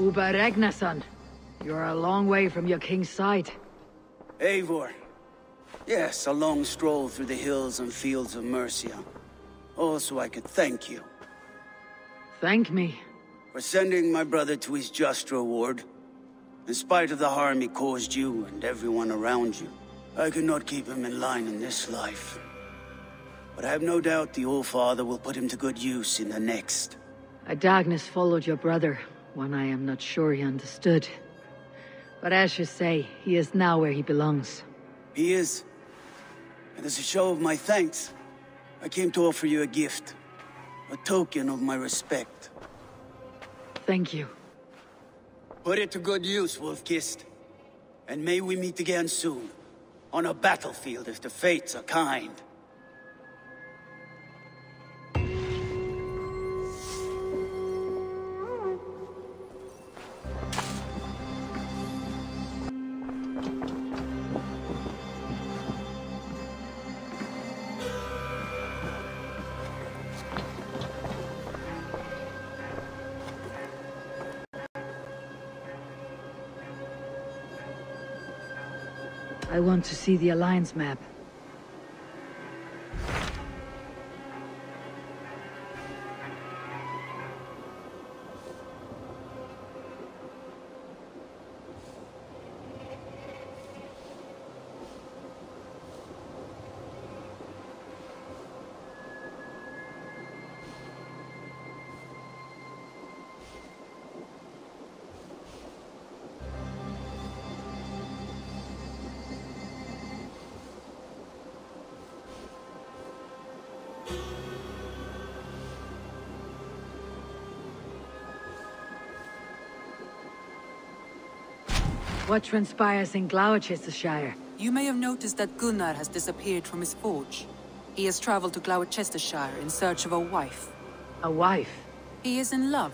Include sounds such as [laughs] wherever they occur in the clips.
Ubba Ragnarsson. You're a long way from your king's side. Eivor. Yes, a long stroll through the hills and fields of Mercia. Also, I could thank you. Thank me. For sending my brother to his just reward. In spite of the harm he caused you and everyone around you, I could not keep him in line in this life. But I have no doubt the Old Father will put him to good use in the next. A darkness followed your brother, one I am not sure he understood. But as you say, he is now where he belongs. He is. And as a show of my thanks, I came to offer you a gift. A token of my respect. Thank you. Put it to good use, Wolf-Kissed. And may we meet again soon. On a battlefield if the fates are kind. To see the Alliance map. What transpires in Gloucestershire? You may have noticed that Gunnar has disappeared from his forge. He has traveled to Gloucestershire in search of a wife. A wife? He is in love.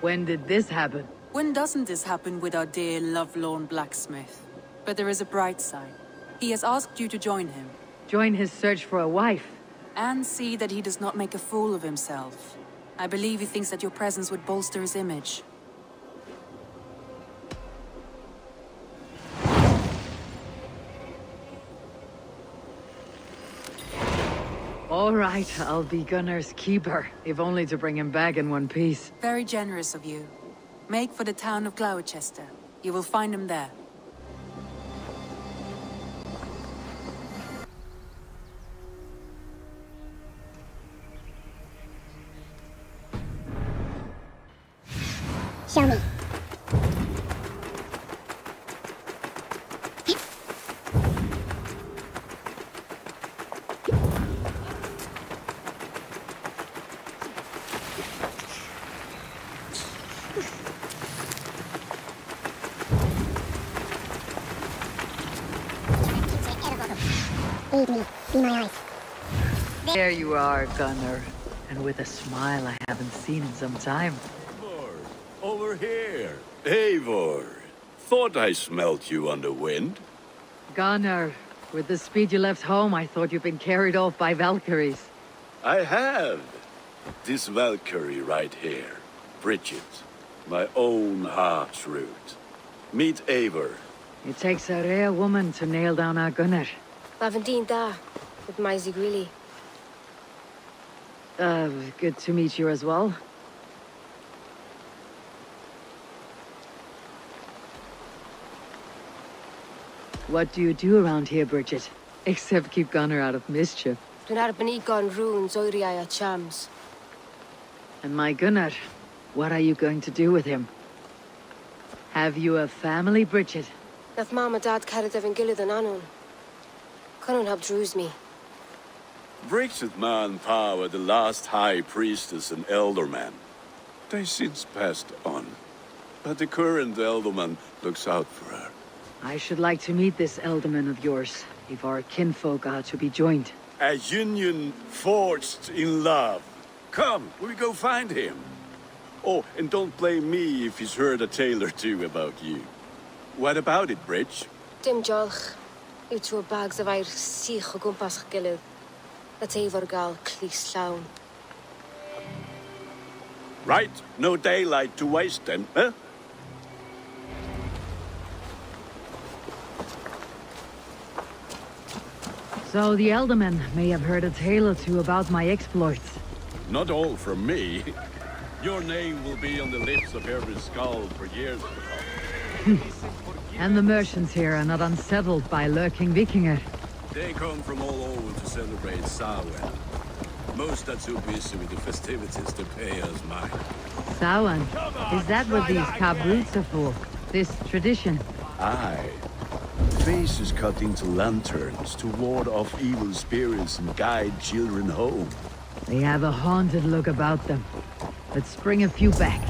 When did this happen? When doesn't this happen with our dear lovelorn blacksmith? But there is a bright side. He has asked you to join him. Join his search for a wife? And see that he does not make a fool of himself. I believe he thinks that your presence would bolster his image. All right, I'll be Gunnar's keeper, if only to bring him back in one piece. Very generous of you. Make for the town of Gloucester. You will find him there. Lead me. Be my eyes. There you are, Gunnar. And with a smile I haven't seen in some time. Eivor, over here. Eivor, thought I smelt you on the wind. Gunnar, with the speed you left home, I thought you'd been carried off by Valkyries. I have. This Valkyrie right here, Bridget, my own heart's root. Meet Eivor. It takes a rare woman to nail down our Gunnar. Lavendine da. With my Zigrilli. Uh, good to meet you as well. What do you do around here, Bridget? Except keep Gunnar out of mischief. Dwi'n arbyn gon runes oeriau a chams. And my Gunnar, what are you going to do with him? Have you a family, Bridget? Nath mam a dad cered efo'n gilydd yn anwn. Con nhw'n hab drws mi. Bridget Man Power, the last high priestess and elderman. They since passed on. But the current elderman looks out for her. I should like to meet this elderman of yours, if our kinfolk are to be joined. A union forged in love. Come, we go find him. Oh, and don't blame me if he's heard a tale or two about you. What about it, Bridge? Dim jolch yw trwy bags of air sych o gwmpas eich gilydd. Na teifo'r gael clis llawn. Right, no daylight to waste then, eh? So the Eldermen may have heard a tale or two about my exploits. Not all from me. [laughs] Your name will be on the lips of every skull for years to come. [laughs] And the merchants here are not unsettled by lurking Vikinger. They come from all over to celebrate Samhain. Most are too busy with the festivities to pay us mind. Samhain, is that what these cabroots are for? This tradition? Aye. Faces cut into lanterns to ward off evil spirits and guide children home. They have a haunted look about them. Let's bring a few back.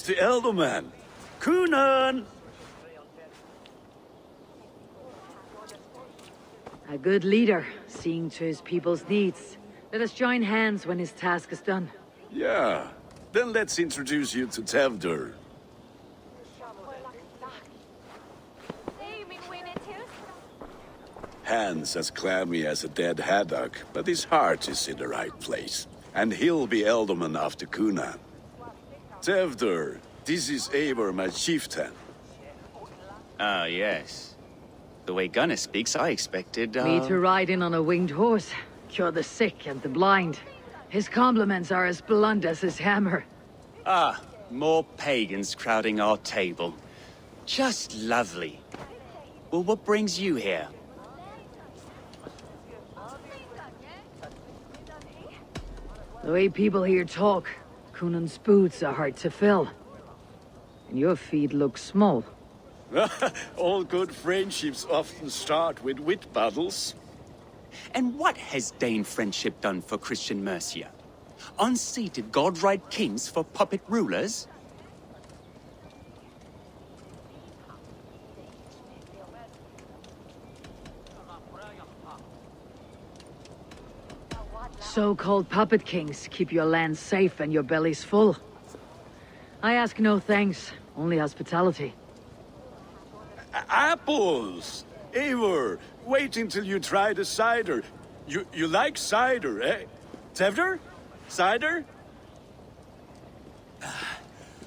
Is the elder man. Cynon! A good leader, seeing to his people's needs. Let us join hands when his task is done. Yeah. Then let's introduce you to Tewdwr. Hands as clammy as a dead haddock, but his heart is in the right place. And he'll be Elderman after Cynon. Tewdwr, this is Eivor, my chieftain. Ah, yes. The way Gunnar speaks, I expected, uh... Me to ride in on a winged horse, cure the sick and the blind. His compliments are as blunt as his hammer. Ah, more pagans crowding our table. Just lovely. Well, what brings you here? The way people here talk, Cynon's boots are hard to fill. And your feet look small. [laughs] All good friendships often start with wit battles. And what has Dane friendship done for Christian Mercia? Unseated godright kings for puppet rulers? So-called puppet kings keep your land safe and your bellies full. I ask no thanks, only hospitality. Apples! Eivor, wait until you try the cider. You you like cider, eh? Tewdwr? Cider?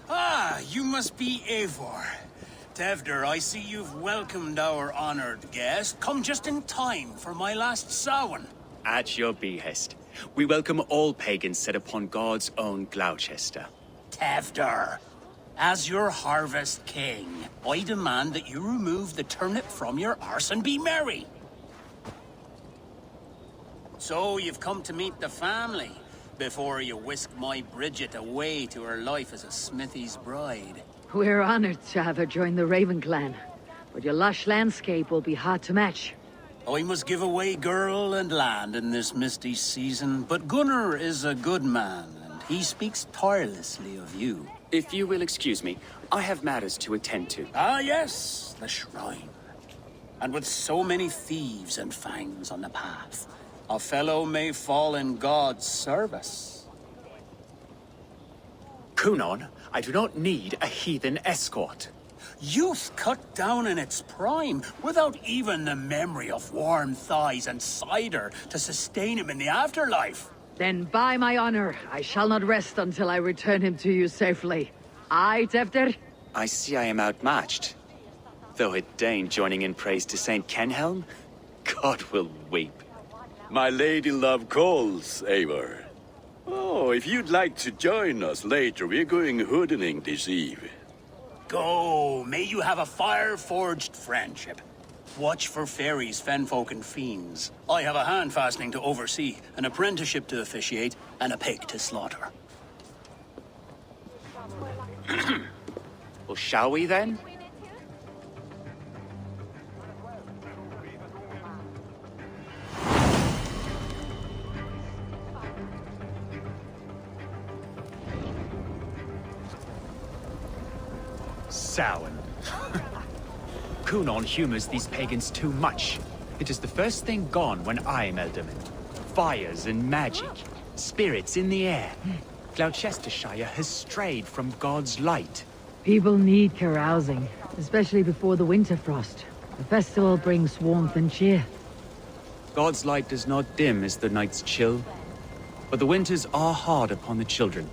Ah, you must be Eivor. Tewdwr, I see you've welcomed our honored guest. Come just in time for my last Samhain. At your behest. We welcome all pagans set upon God's own Gloucester. Tewdwr, as your harvest king, I demand that you remove the turnip from your arse and be merry. So you've come to meet the family before you whisk my Bridget away to her life as a smithy's bride. We're honored to have her join the Raven clan, but your lush landscape will be hard to match. I must give away girl and land in this misty season, but Gunnar is a good man, and he speaks tirelessly of you. If you will excuse me, I have matters to attend to. Ah, yes, the shrine. And with so many thieves and fangs on the path, a fellow may fall in God's service. Cynon, I do not need a heathen escort. Youth cut down in its prime, without even the memory of warm thighs and cider to sustain him in the afterlife. Then by my honor, I shall not rest until I return him to you safely. Aye, Tewdwr? I see I am outmatched. Though a Dane joining in praise to Saint Kenelm? God will weep. My lady love calls, Eivor. Oh, if you'd like to join us later, we're going hoodening this eve. Go, may you have a fire-forged friendship. Watch for fairies, fenfolk, and fiends. I have a hand fastening to oversee, an apprenticeship to officiate, and a pig to slaughter. [clears throat] Well, shall we then? Cynon humors these pagans too much. It is the first thing gone when I am Elderman. Fires and magic. Spirits in the air. Gloucestershire has strayed from God's light. People need carousing, especially before the winter frost. The festival brings warmth and cheer. God's light does not dim as the nights chill, but the winters are hard upon the children.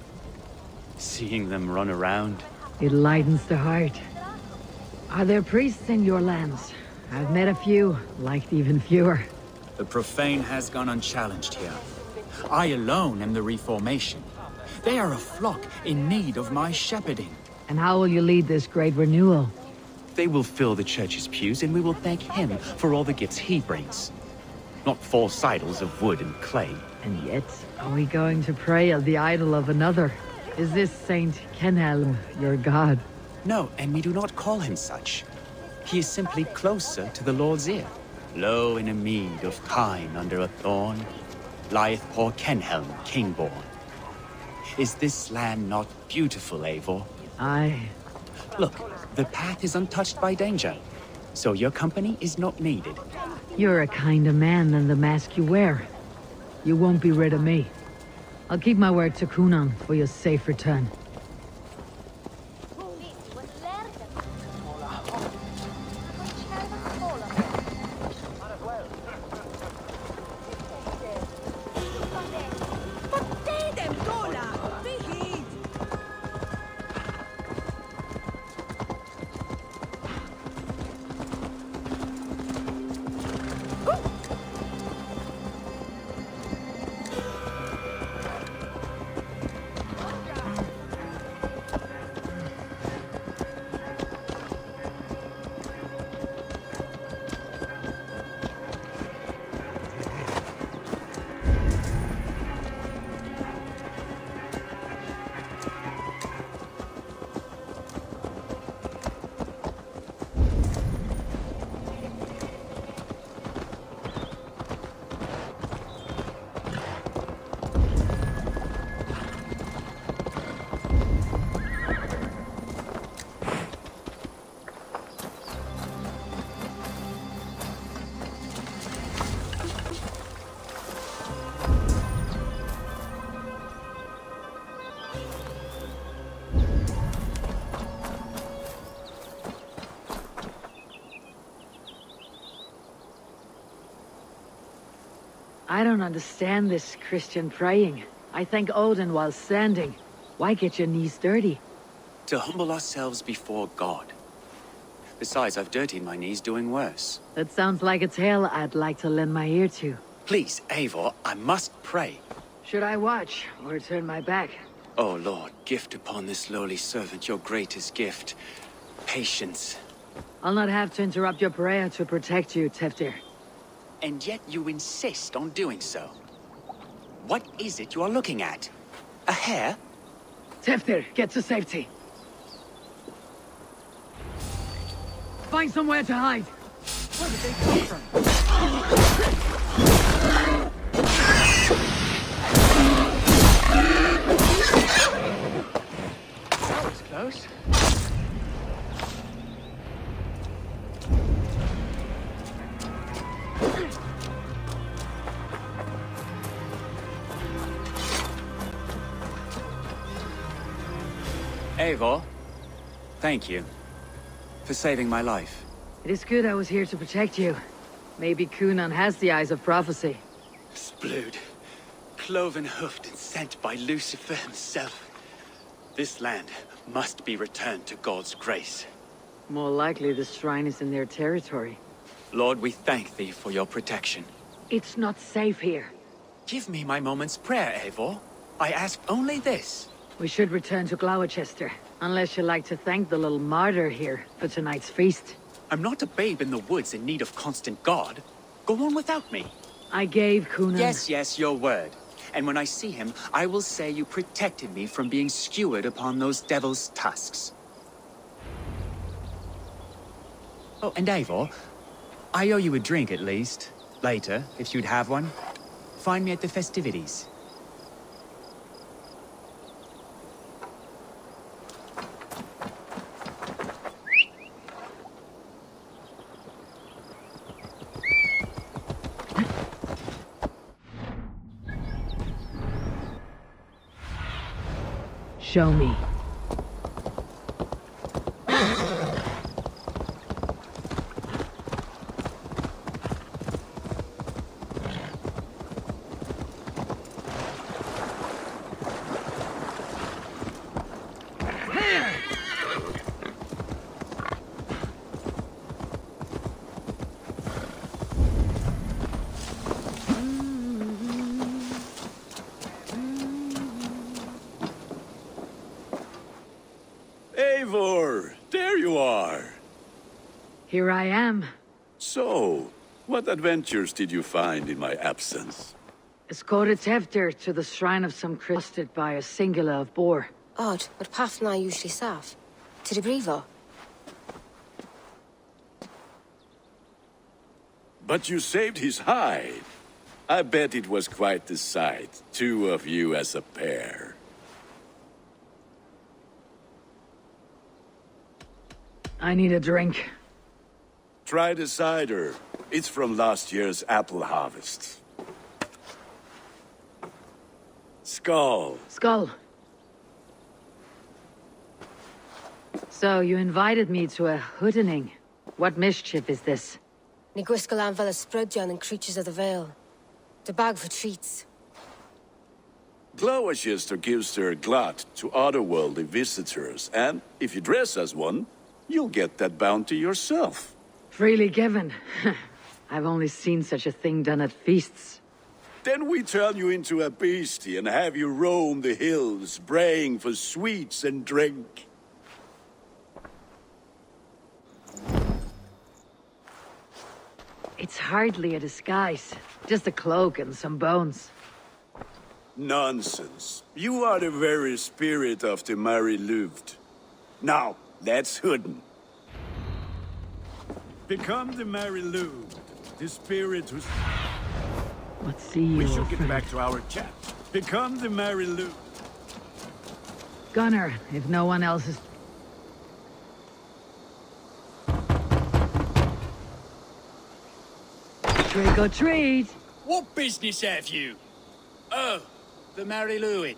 Seeing them run around. It lightens the heart. Are there priests in your lands? I've met a few, liked even fewer. The profane has gone unchallenged here. I alone am the Reformation. They are a flock in need of my shepherding. And how will you lead this great renewal? They will fill the church's pews, and we will thank him for all the gifts he brings. Not false idols of wood and clay. And yet, are we going to pray at the idol of another? Is this Saint Kenelm your god? No, and we do not call him such. He is simply closer to the Lord's ear. Low in a mead of kine under a thorn, lieth poor Kenelm, kingborn. Is this land not beautiful, Eivor? Aye. Look, the path is untouched by danger, so your company is not needed. You're a kinder man than the mask you wear. You won't be rid of me. I'll keep my word to Cynon for your safe return. I don't understand this Christian praying. I thank Odin while standing. Why get your knees dirty? To humble ourselves before God. Besides, I've dirtied my knees doing worse. That sounds like a tale I'd like to lend my ear to. Please, Eivor, I must pray. Should I watch, or turn my back? Oh Lord, gift upon this lowly servant your greatest gift. Patience. I'll not have to interrupt your prayer to protect you, Tewdwr. And yet you insist on doing so. What is it you are looking at? A hare? Tewdwr, get to safety. Find somewhere to hide. Where did they come from? That was close. Eivor, thank you for saving my life. It is good I was here to protect you. Maybe Cynon has the eyes of prophecy. Splood, cloven hoofed and sent by Lucifer himself. This land must be returned to God's grace. More likely the shrine is in their territory. Lord, we thank thee for your protection. It's not safe here. Give me my moment's prayer, Eivor. I ask only this. We should return to Gloucester, unless you like to thank the little martyr here for tonight's feast. I'm not a babe in the woods in need of constant guard. Go on without me. I gave Cynon... Yes, yes, your word. And when I see him, I will say you protected me from being skewered upon those devil's tusks. Oh, and Eivor, I owe you a drink at least. Later, if you'd have one. Find me at the festivities. Show me. Eivor, there you are. Here I am. So, what adventures did you find in my absence? Escorted Tewdwr to the shrine of some crusted by a singular of boar. Odd, but path na usually sav. To the Brivo. But you saved his hide. I bet it was quite the sight, two of you as a pair. I need a drink. Try the cider. It's from last year's apple harvest. Skull. Skull. So, you invited me to a hoodening. What mischief is this? Ni gwisgalan fel ysbrydion and creatures of the Vale. The bag for treats. Glowachester gives their glut to otherworldly visitors, and if you dress as one, you'll get that bounty yourself. Freely given. [laughs] I've only seen such a thing done at feasts. Then we turn you into a beastie and have you roam the hills, braying for sweets and drink. It's hardly a disguise. Just a cloak and some bones. Nonsense. You are the very spirit of the Mari Lwyd. Now, let's hooden. Become the Mari Lwyd, the spirit who's... Let's see you, We should get friend. back to our chat. Become the Mari Lwyd. Gunnar, if no one else is... Trick or treat! What business have you? Oh, the Mari Lwyd.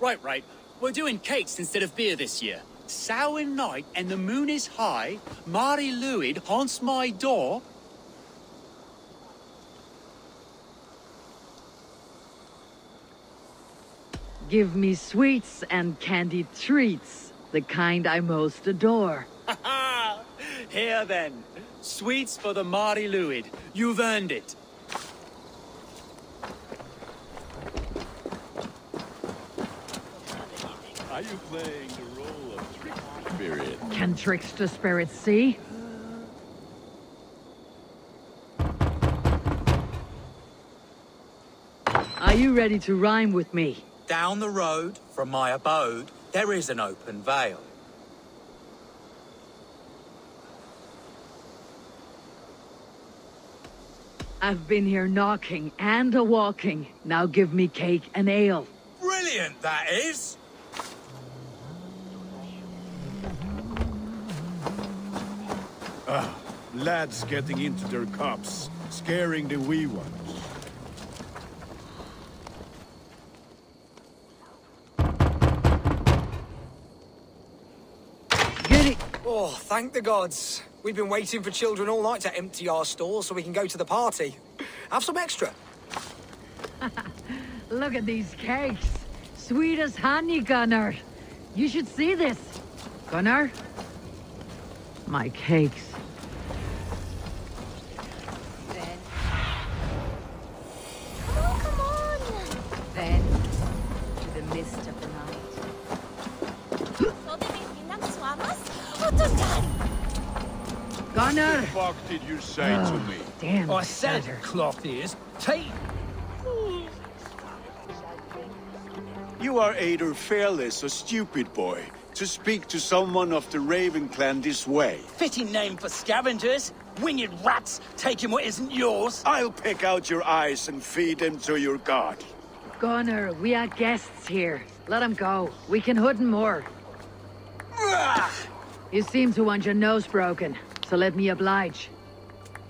Right, right. We're doing cakes instead of beer this year. Samhain night and the moon is high. Mari Lwyd haunts my door. Give me sweets and candied treats, the kind I most adore. [laughs] Here then. Sweets for the Mari Lwyd. You've earned it. Are you playing the role of trick spirit? Can trickster spirits see? Are you ready to rhyme with me? Down the road from my abode, there is an open vale. I've been here knocking and a walking. Now give me cake and ale. Brilliant, that is! Lads getting into their cups, scaring the wee ones. Get it! Oh, thank the gods. We've been waiting for children all night to empty our stores so we can go to the party. Have some extra. [laughs] Look at these cakes. Sweet as honey, Gunnar. You should see this. Gunnar? My cakes. Come on, come on! Then, to the mist of the night. Gunnar! Fuck did you say to oh, me? Damn, I said stutter. cloth ears. Take. You are either fearless or stupid, boy, to speak to someone of the Raven clan this way. Fitting name for scavengers. Winged rats taking what isn't yours. I'll pick out your eyes and feed them to your god. Gunnar, we are guests here. Let him go. We can hood him more. [laughs] You seem to want your nose broken, so let me oblige.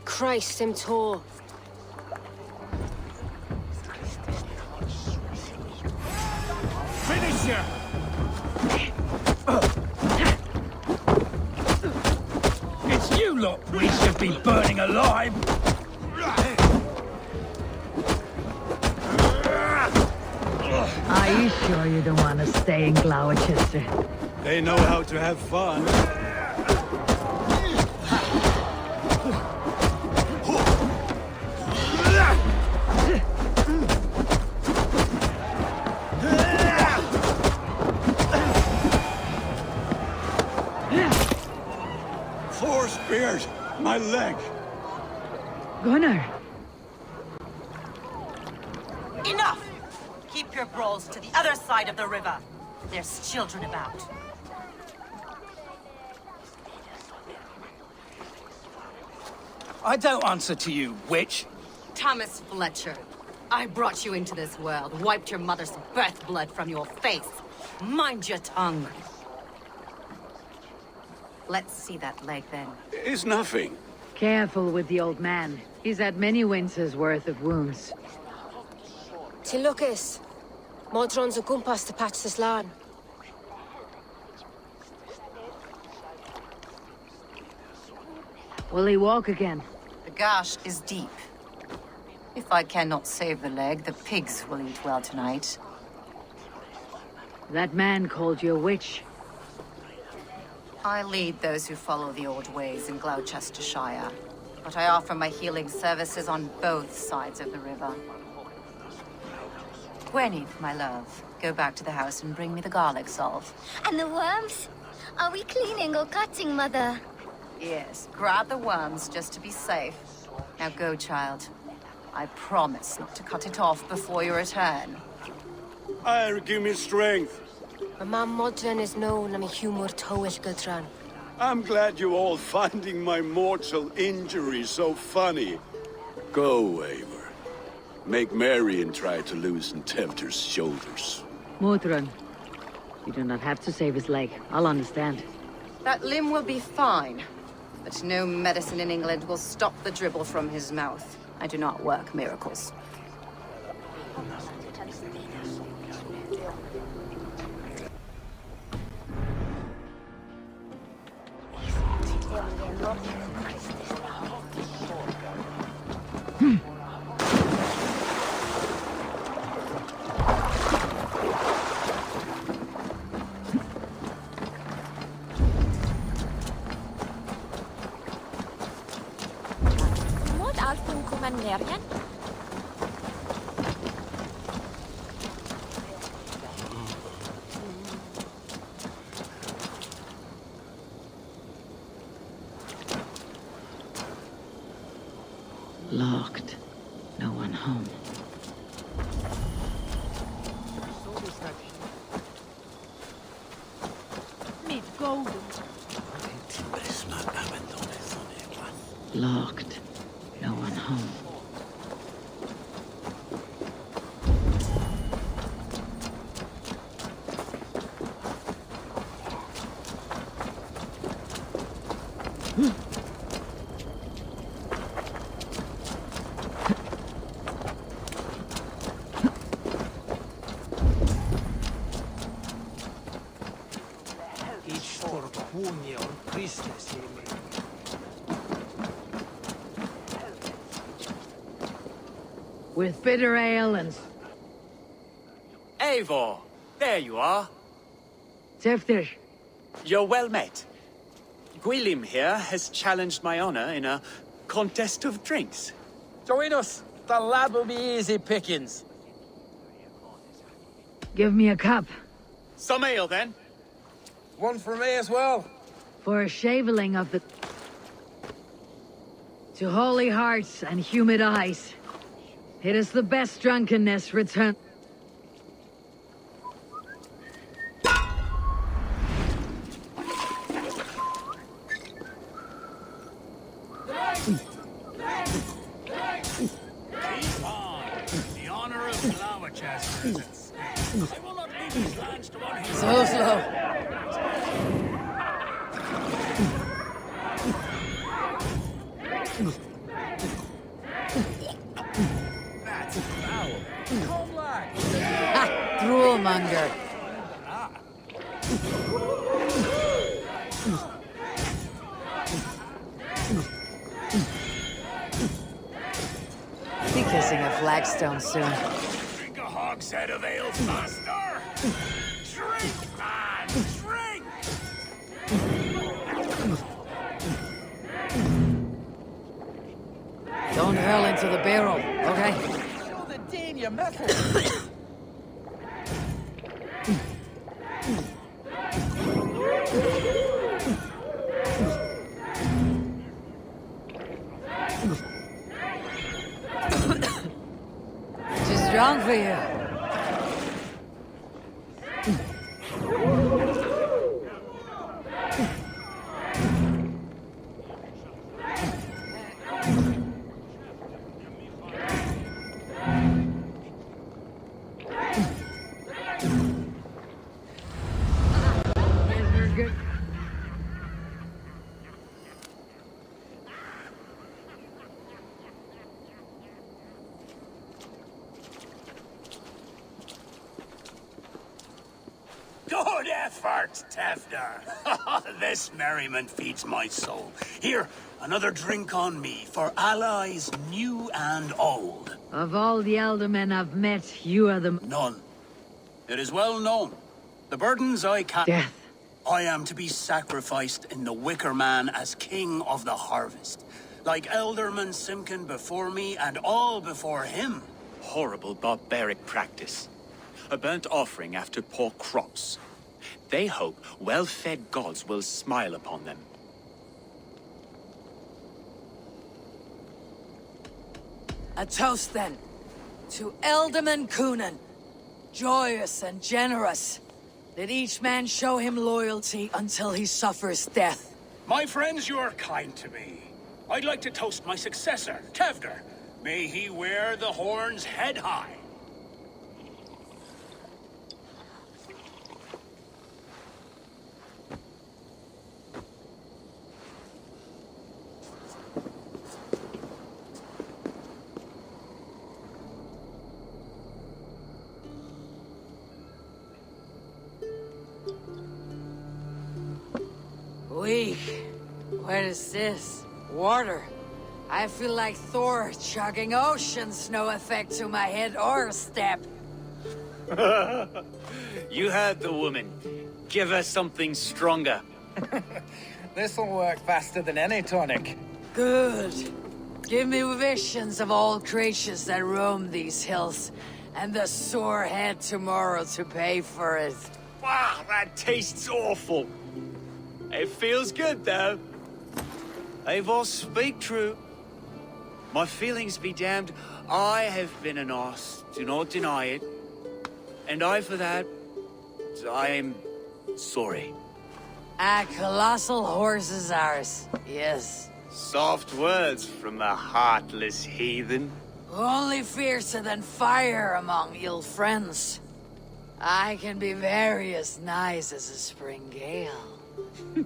Christ, him tall. Finish ya! Lot we should be burning alive. Are you sure you don't want to stay in Gloucester? They know how to have fun. Spears! My leg! Gunnar! Enough! Keep your brawls to the other side of the river. There's children about. I don't answer to you, witch. Thomas Fletcher, I brought you into this world, wiped your mother's birth blood from your face. Mind your tongue. Let's see that leg then. It's nothing. Careful with the old man. He's had many winters' worth of wounds. Till Lucas. Modron's a gumpas to patch this lawn. Will he walk again? The gash is deep. If I cannot save the leg, the pigs will eat well tonight. That man called you a witch. I lead those who follow the old ways in Gloucestershire, but I offer my healing services on both sides of the river. Gwyneth, my love, go back to the house and bring me the garlic salve. And the worms? Are we cleaning or cutting, Mother? Yes, grab the worms just to be safe. Now go, child. I promise not to cut it off before you return. Ire, give me strength. My mam Modron is known am a humor towish gudran. I'm glad you all finding my mortal injury so funny. Go, Eivor. Make Marion try to loosen Tewdwr's shoulders. Modron. You do not have to save his leg. I'll understand. That limb will be fine, but no medicine in England will stop the dribble from his mouth. I do not work miracles. Mod alfun kuman nergen? Locked. No one home. Mit golden. Locked. No one home. Ich fortune on Christus With bitter ale and Eivor, there you are. Tewdwr. You're well met. Gwilym here has challenged my honor in a contest of drinks. Join us. The lad will be easy pickings. Give me a cup. Some ale, then. One for me as well. For a shaveling of the... To holy hearts and humid eyes. It is the best drunkenness return... Killmonger. Be kissing a flagstone soon. Drink a hogshead of ale, master! Drink, man! Drink! Don't hurl into the barrel, okay? Show the Dane your! Tewdwr. this merriment feeds my soul. Here, another drink on me for allies new and old. Of all the elder men I've met, you are the... None. It is well known. The burdens I carry. Death. I am to be sacrificed in the Wicker Man as king of the harvest. Like Elderman Simkin before me and all before him. Horrible barbaric practice. A burnt offering after poor crops. They hope well-fed gods will smile upon them. A toast then. To Elderman Cynon, Joyous and generous. Let each man show him loyalty until he suffers death. My friends, you are kind to me. I'd like to toast my successor, Tewdwr. May he wear the horns head high. Weak. What is this? Water. I feel like Thor chugging oceans, no effect to my head or step. [laughs] you heard the woman. Give her something stronger. [laughs] This'll work faster than any tonic. Good. Give me visions of all creatures that roam these hills, and the sore head tomorrow to pay for it. Wow, that tastes awful. It feels good, though. Eivor, speak true. My feelings be damned. I have been an ass. Do not deny it. And I, for that, I am sorry. A colossal horse is ours. Yes. Soft words from a heartless heathen. Only fiercer than fire among ill friends. I can be very as nice as a spring gale. [laughs]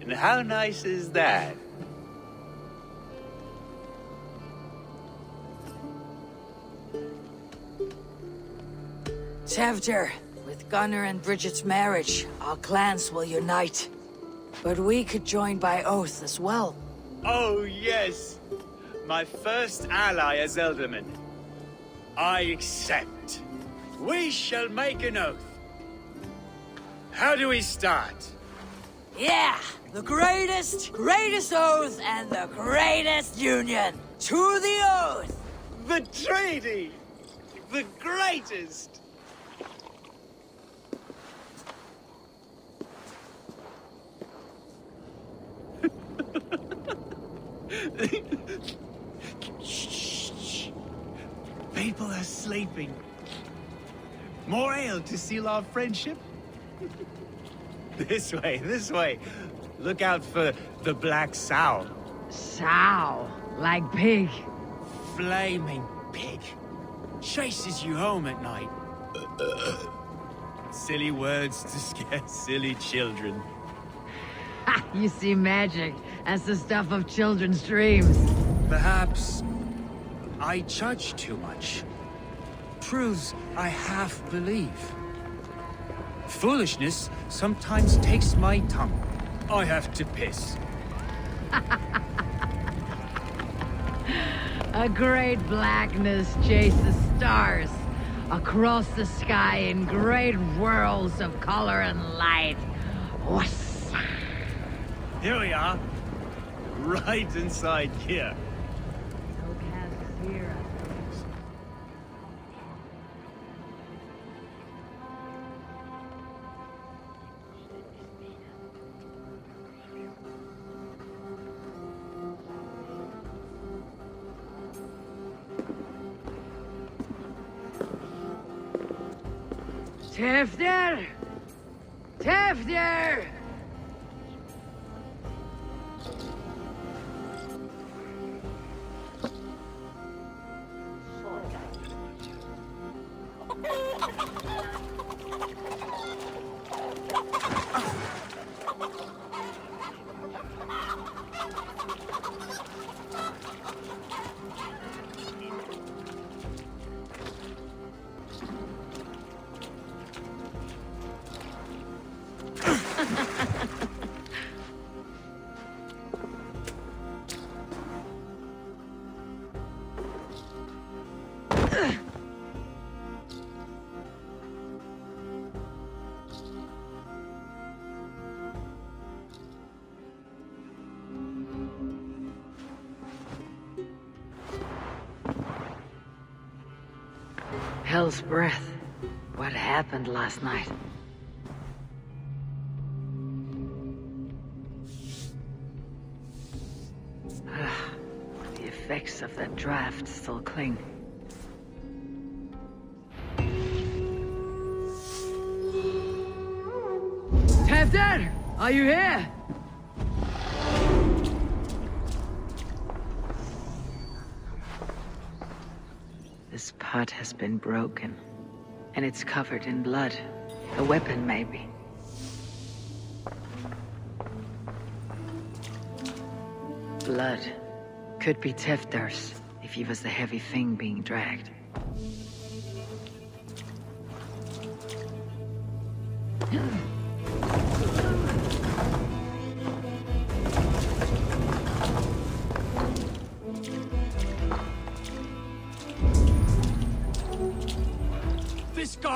and how nice is that? Tewdwr, with Gunnar and Bridget's marriage, our clans will unite. But we could join by oath as well. Oh, yes. My first ally as Elderman. I accept. We shall make an oath. How do we start? Yeah! The greatest, greatest oath and the greatest union! To the oath! The treaty! The greatest! Shh. People are sleeping. More ale to seal our friendship? [laughs] this way, this way. Look out for the black sow. Sow? Like pig? Flaming pig. Chases you home at night. [laughs] Silly words to scare silly children. Ha! You see magic. as the stuff of children's dreams. Perhaps I judge too much. Truths I half believe. Foolishness sometimes takes my tongue. I have to piss. [laughs] A great blackness chases stars across the sky in great whirls of color and light. Here we are. Right inside here. Tewdwr! Tewdwr! [laughs] Breath. What happened last night? Ah, the effects of that draft still cling. Tewdwr! Are you here? Been broken. And it's covered in blood. A weapon, maybe. Blood. Could be Tewdwr's, if he was the heavy thing being dragged. [gasps] [laughs]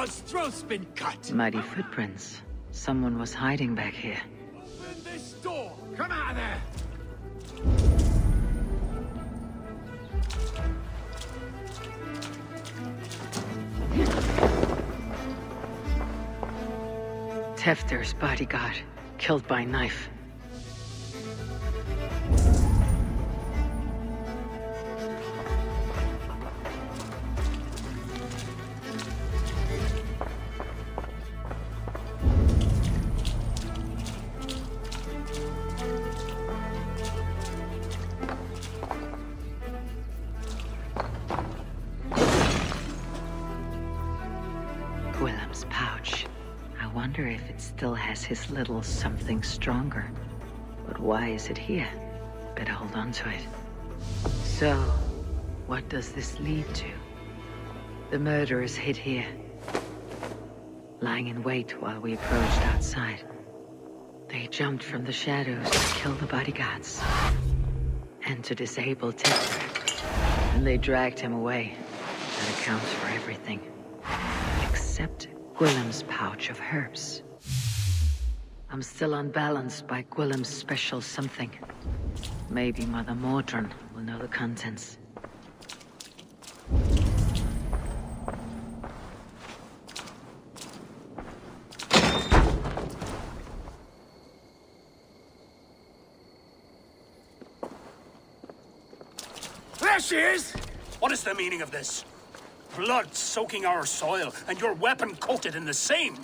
This throat's been cut! Mighty footprints. Someone was hiding back here. Open this door! Come out of there! Tewdwr's bodyguard, killed by knife. Little something stronger. But why is it here? Better hold on to it. So, what does this lead to? The murderers hid here. Lying in wait while we approached outside. They jumped from the shadows to kill the bodyguards. And to disable Tewdwr. And they dragged him away. That accounts for everything. Except Gwilym's pouch of herbs. I'm still unbalanced by Gwilym's special something. Maybe Mother Modron will know the contents. There she is! What is the meaning of this? Blood soaking our soil, and your weapon coated in the same!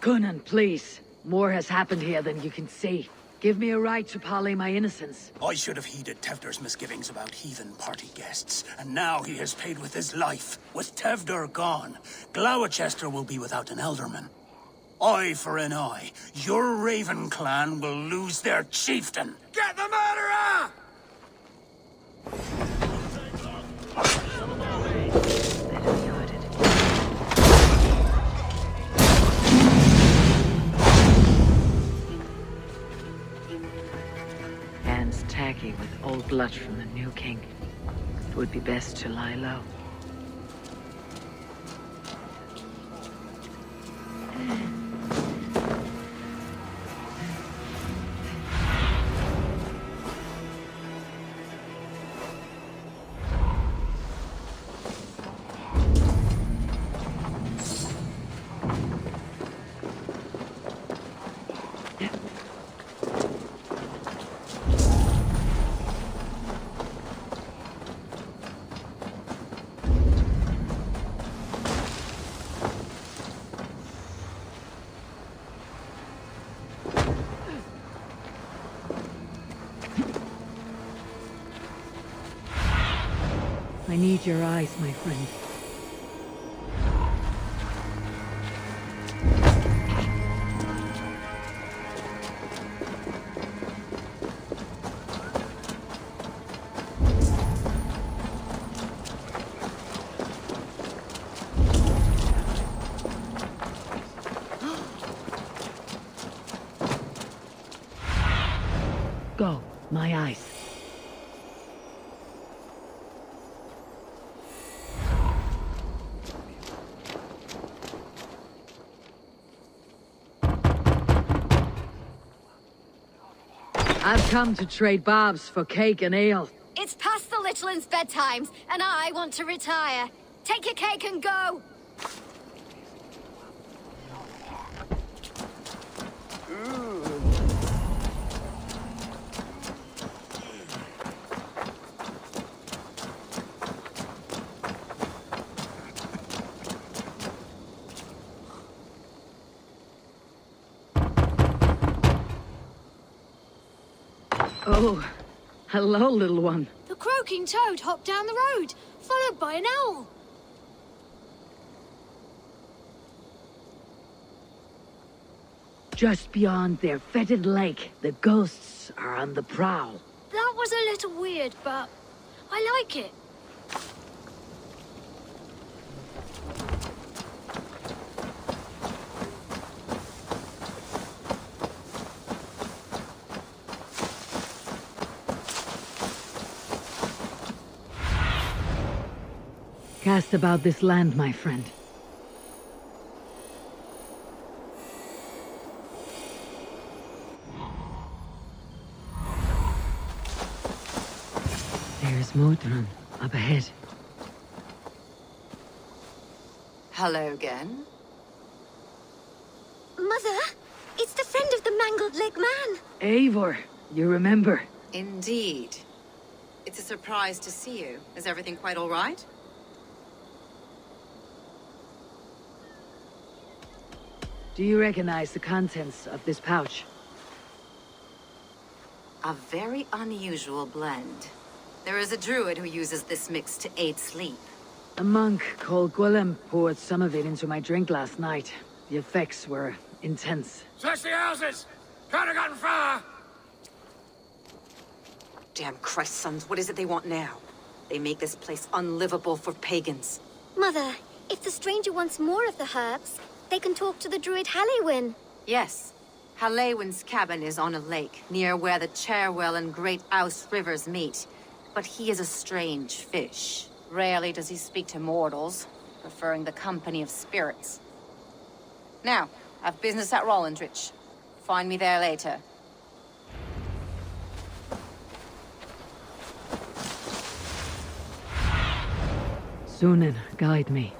Cynon, please. More has happened here than you can see. Give me a right to parley my innocence. I should have heeded Tewdwr's misgivings about heathen party guests, and now he has paid with his life. With Tewdwr gone, Gloucester will be without an elderman. Eye for an eye, your Raven clan will lose their chieftain. Get the murderer! Blood from the new king. it would be best to lie low. Your eyes, my friend. Come to trade barbs for cake and ale. It's past the little one's bedtimes, and I want to retire. Take your cake and go. Oh, hello, little one. The croaking toad hopped down the road, followed by an owl. Just beyond their fetid lake, the ghosts are on the prowl. That was a little weird, but I like it. Cast about this land, my friend. There's Modron up ahead. Hello again. Mother, it's the friend of the mangled leg man. Eivor, you remember? Indeed. It's a surprise to see you. Is everything quite all right? Do you recognize the contents of this pouch? A very unusual blend. There is a druid who uses this mix to aid sleep. A monk called Gwilym poured some of it into my drink last night. The effects were intense. Search the houses! Can't have gotten far! Damn Christ, sons, what is it they want now? They make this place unlivable for pagans. Mother, if the stranger wants more of the herbs, they can talk to the druid Halewyn. Yes. Halewyn's cabin is on a lake, near where the Cherwell and Great Ouse rivers meet. But he is a strange fish. Rarely does he speak to mortals, preferring the company of spirits. Now, I've business at Rollindrich. Find me there later. Sýnin, guide me.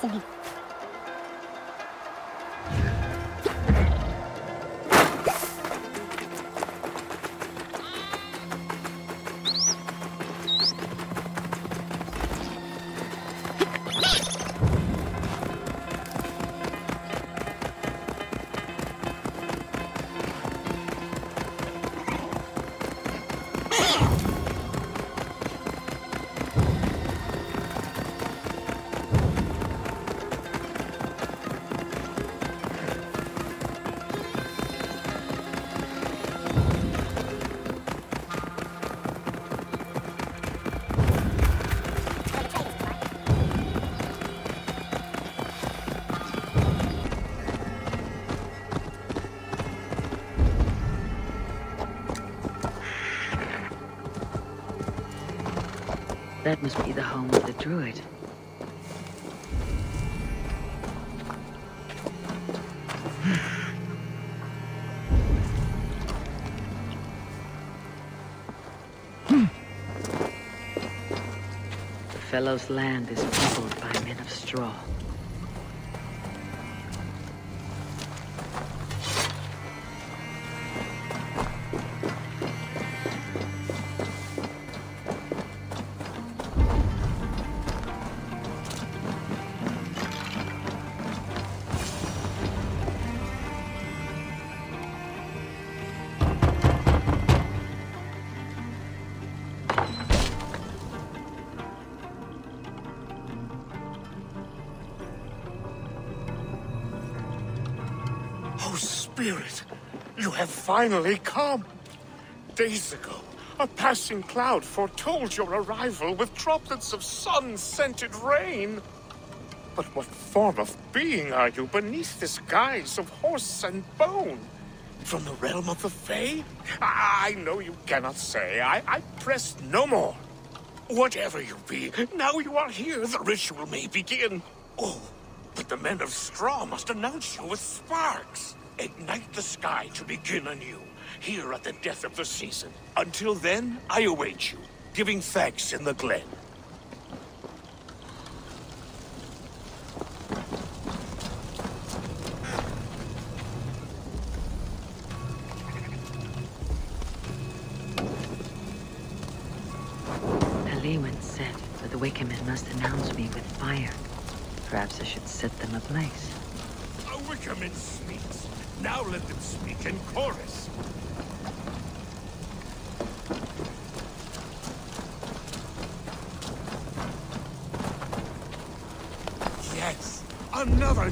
Be That must be the home of the druid. [sighs] the fellow's land is peopled by men of straw. Finally come. Days ago, a passing cloud foretold your arrival with droplets of sun-scented rain. But what form of being are you beneath this guise of horse and bone? From the realm of the Fae? I know you cannot say. I, I press no more. Whatever you be, now you are here, the ritual may begin. Oh, but the men of straw must announce you with sparks. Ignite the sky to begin anew, here at the death of the season. Until then, I await you, giving thanks in the glen.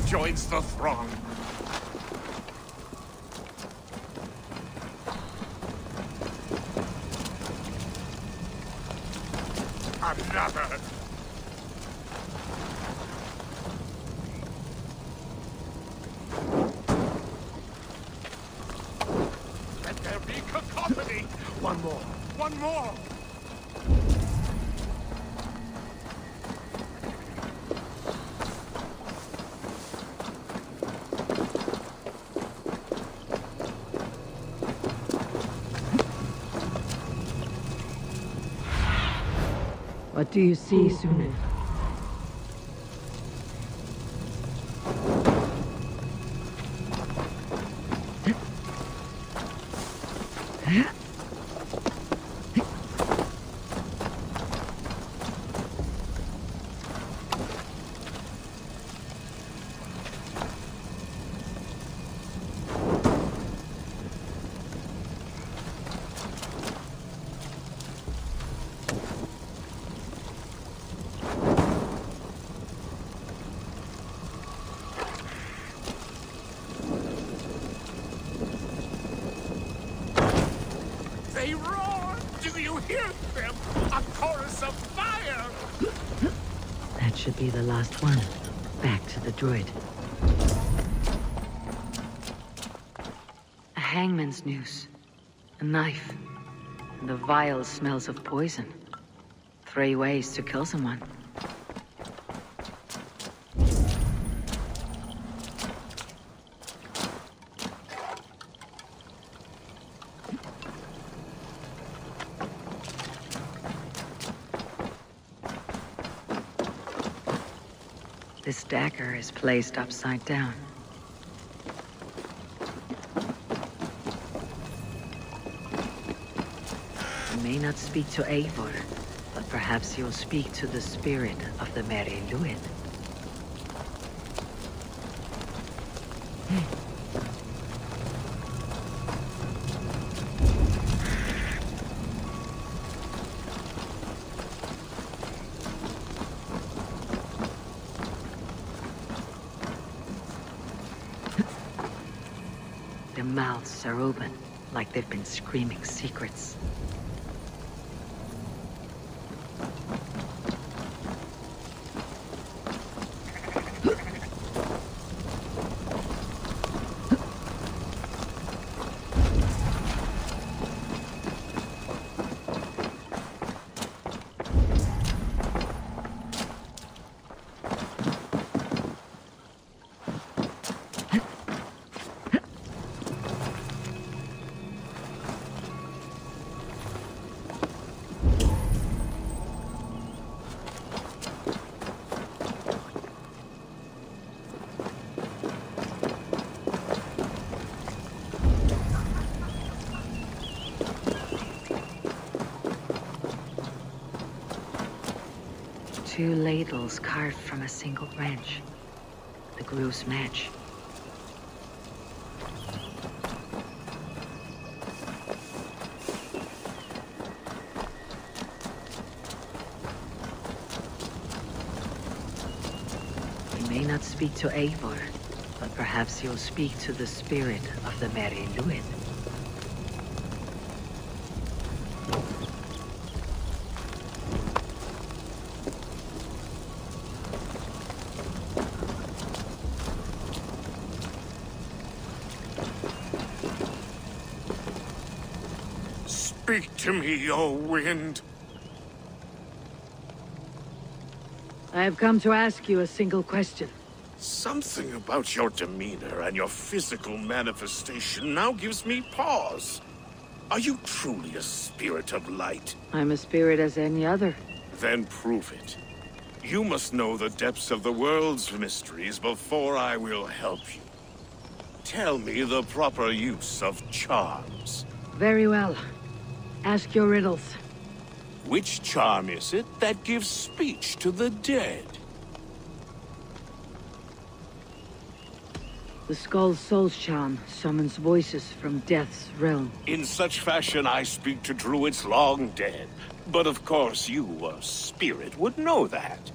Joins the throng. Another. Let there be cacophony. One more. One more. What do you see, Sýnin? Should be the last one. Back to the droid. A hangman's noose. A knife. And the vile smells of poison. Three ways to kill someone. Is placed upside down. You may not speak to Eivor, but perhaps you'll speak to the spirit of the Mari Lwyd. Their mouths are open, like they've been screaming secrets. Two ladles carved from a single branch. The grooves match. You may not speak to Eivor, but perhaps you'll speak to the spirit of the Mari Lwyd. Speak to me, O wind. I have come to ask you a single question. Something about your demeanor and your physical manifestation now gives me pause. Are you truly a spirit of light? I'm a spirit as any other. Then prove it. You must know the depths of the world's mysteries before I will help you. Tell me the proper use of charms. Very well. Ask your riddles. Which charm is it that gives speech to the dead? The Skull's Soul's charm summons voices from Death's realm. In such fashion I speak to druids long dead. But of course you, a spirit, would know that.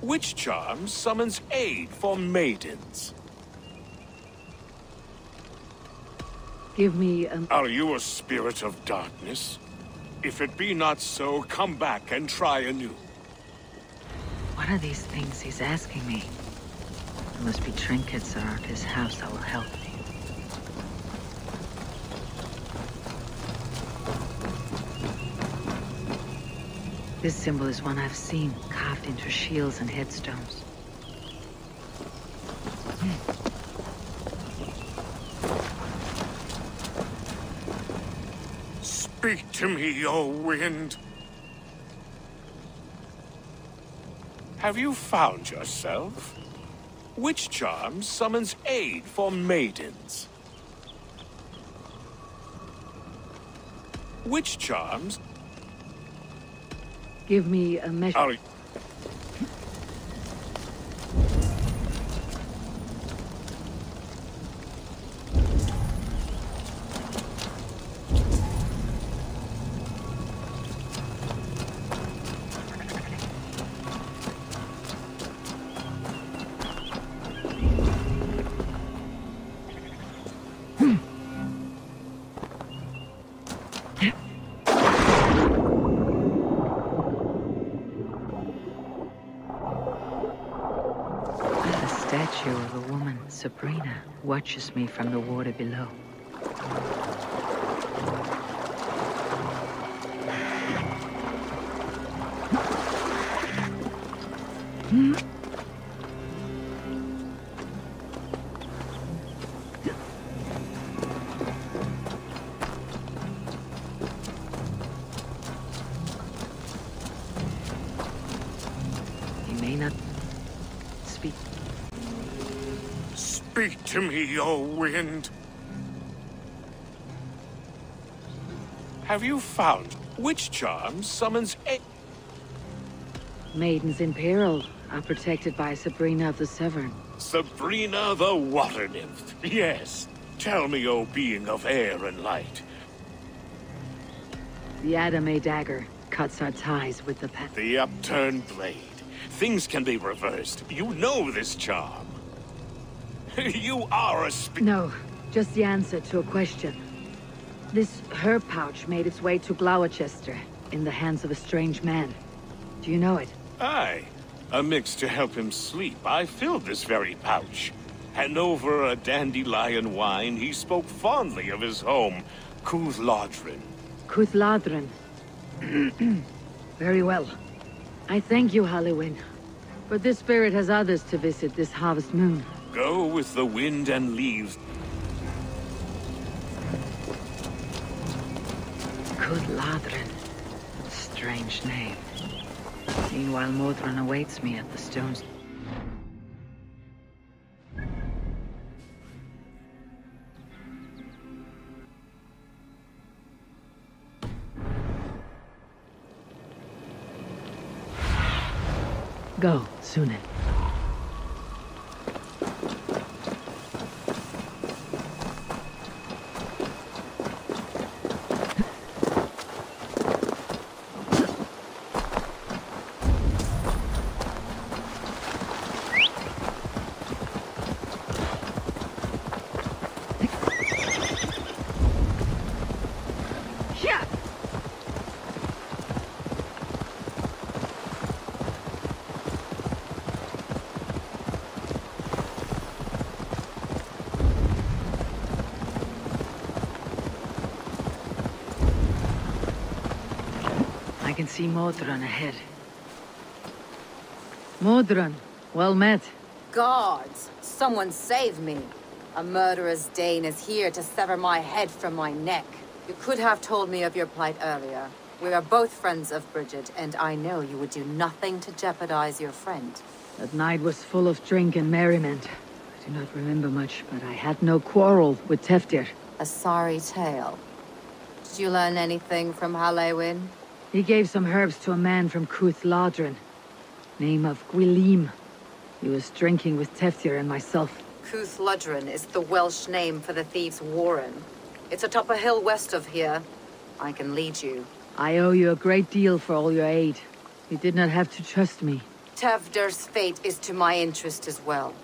Which charm summons aid for maidens? Give me a... Are you a spirit of darkness? If it be not so, come back and try anew. What are these things he's asking me? There must be trinkets around his house that will help me. This symbol is one I've seen, carved into shields and headstones. Hmm. Speak to me, O wind. Have you found yourself? Which charm summons aid for maidens? Which charms Give me a measure. Watches me from the water below. Have you found which charm summons aid? Maidens in peril are protected by Sabrina of the Severn. Sabrina the Water Nymph. Yes. Tell me, O being of air and light. The athame dagger cuts our ties with the path. The upturned blade. Things can be reversed. You know this charm. [laughs] you are a sp- No, just the answer to a question. This herb pouch made its way to Gloucester in the hands of a strange man. Do you know it? Aye. A mix to help him sleep. I filled this very pouch. And over a dandelion wine, he spoke fondly of his home, Coothladrin. Cuthladrin. [clears throat] Very well. I thank you, Halewyn. But this spirit has others to visit this harvest moon. Go with the wind and leaves. Cuthladrin. Strange name. Meanwhile, Modron awaits me at the stones. Go, Sýnin. I can see Modron ahead. Modron, well met. Guards, someone save me. A murderous Dane is here to sever my head from my neck. You could have told me of your plight earlier. We are both friends of Bridget, and I know you would do nothing to jeopardize your friend. That night was full of drink and merriment. I do not remember much, but I had no quarrel with Tewdwr. A sorry tale. Did you learn anything from Halewyn? He gave some herbs to a man from Kuth Ladrin. Name of Gwilym. He was drinking with Tewdwr and myself. Kuth Ludrin is the Welsh name for the thieves' warren. It's atop a hill west of here. I can lead you. I owe you a great deal for all your aid. You did not have to trust me. Tewdwr's fate is to my interest as well.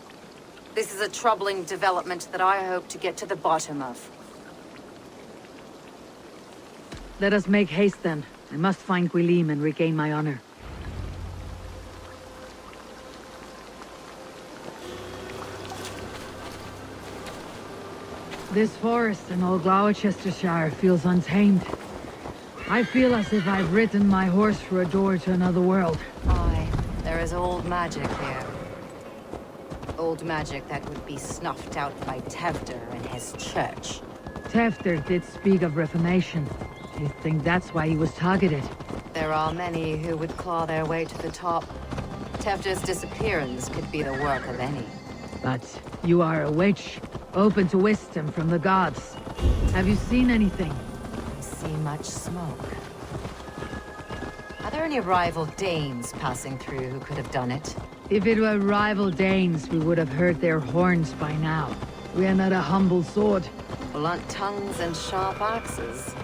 This is a troubling development that I hope to get to the bottom of. Let us make haste then. I must find Gwilym and regain my honor. This forest in all Gloucestershire feels untamed. I feel as if I've ridden my horse through a door to another world. Aye, there is old magic here. Old magic that would be snuffed out by Tewdwr and his church. Tewdwr did speak of reformation. You think that's why he was targeted? There are many who would claw their way to the top. Tewdwr's disappearance could be the work of any. But you are a witch, open to wisdom from the gods. Have you seen anything? I see much smoke. Are there any rival Danes passing through who could have done it? If it were rival Danes, we would have heard their horns by now. We are not a humble sword. Blunt tongues and sharp axes.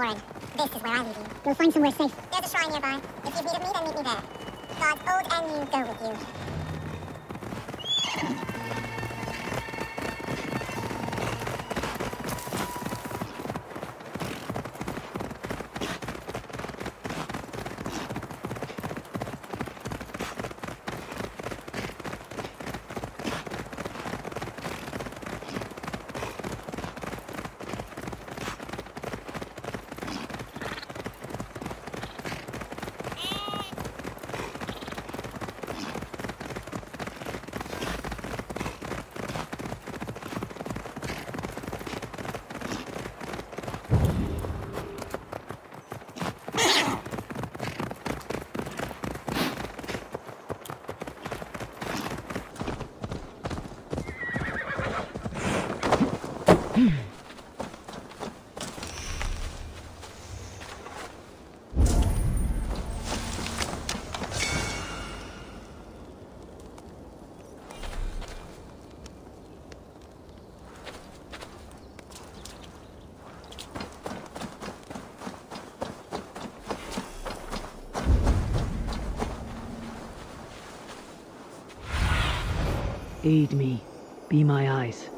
Warren. This is where I lead you. You'll find somewhere safe. There's a shrine nearby. If you've need me, then meet me there. Gods old and new go with you. Aid me. Be my eyes.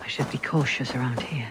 I should be cautious around here.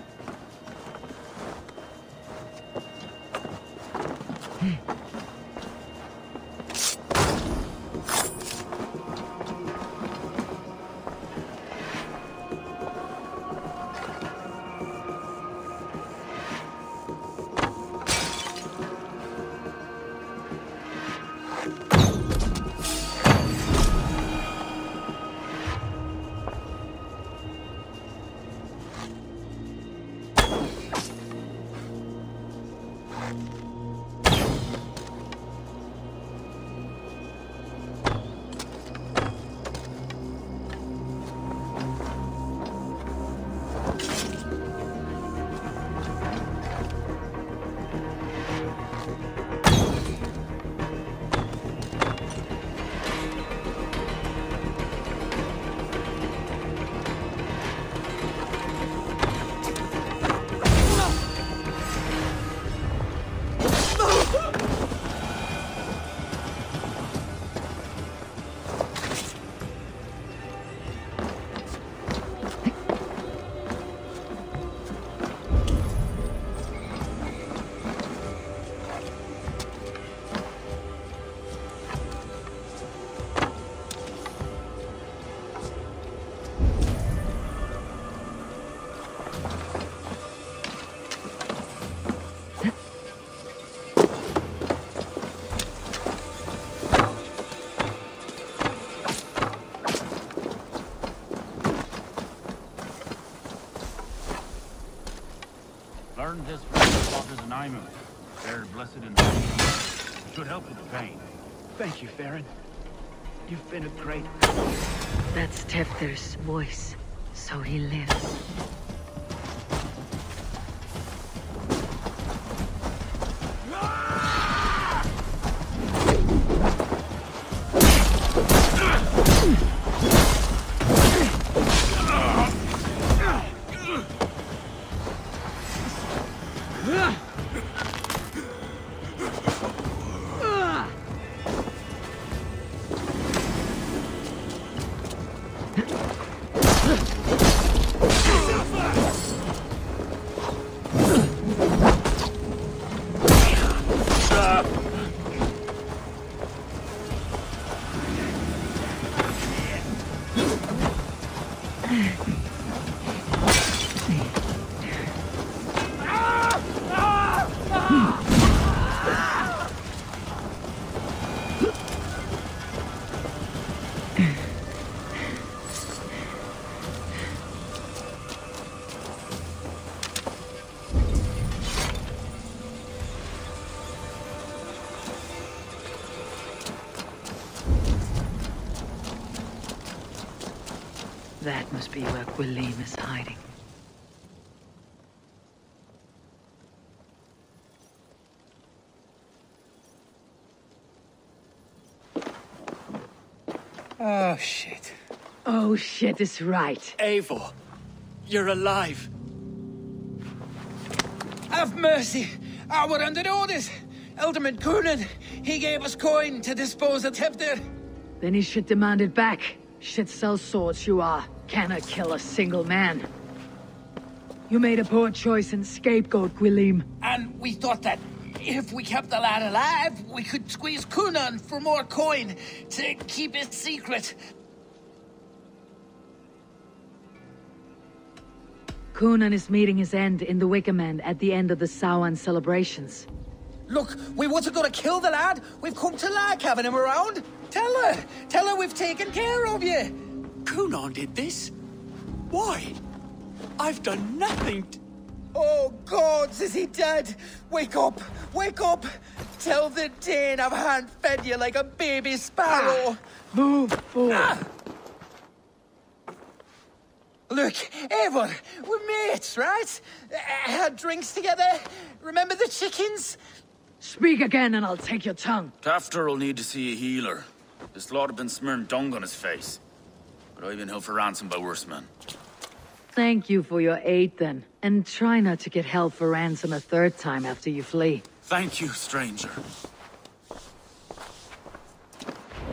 Thank you, Farron. You've been a great... That's Tewdwr's voice. So he lives. That must be where Gwilym is hiding. Oh, shit. Oh shit is right. Eivor, you're alive. Have mercy! I we're under orders! Alderman Cynon, he gave us coin to dispose of Tewdwr. Then he should demand it back. Shit sells swords you are. Cannot kill a single man. You made a poor choice in scapegoat, Gwilym. And we thought that if we kept the lad alive, we could squeeze Cynon for more coin to keep it secret. Cynon is meeting his end in the Wickerman at the end of the Samhain celebrations. Look, we wasn't gonna kill the lad. We've come to like having him around. Tell her. Tell her we've taken care of you. Cynon did this? Why? I've done nothing. t- Oh, gods, is he dead? Wake up! Wake up! Tell the Dane I've hand-fed you like a baby sparrow. Move, fool. Look, Eivor, we're mates, right? Uh, had drinks together. Remember the chickens? Speak again and I'll take your tongue. Tewdwr will need to see a healer. This lord have been smearing dung on his face. But I've been held for ransom by worse men. Thank you for your aid then. And try not to get held for ransom a third time after you flee. Thank you, stranger.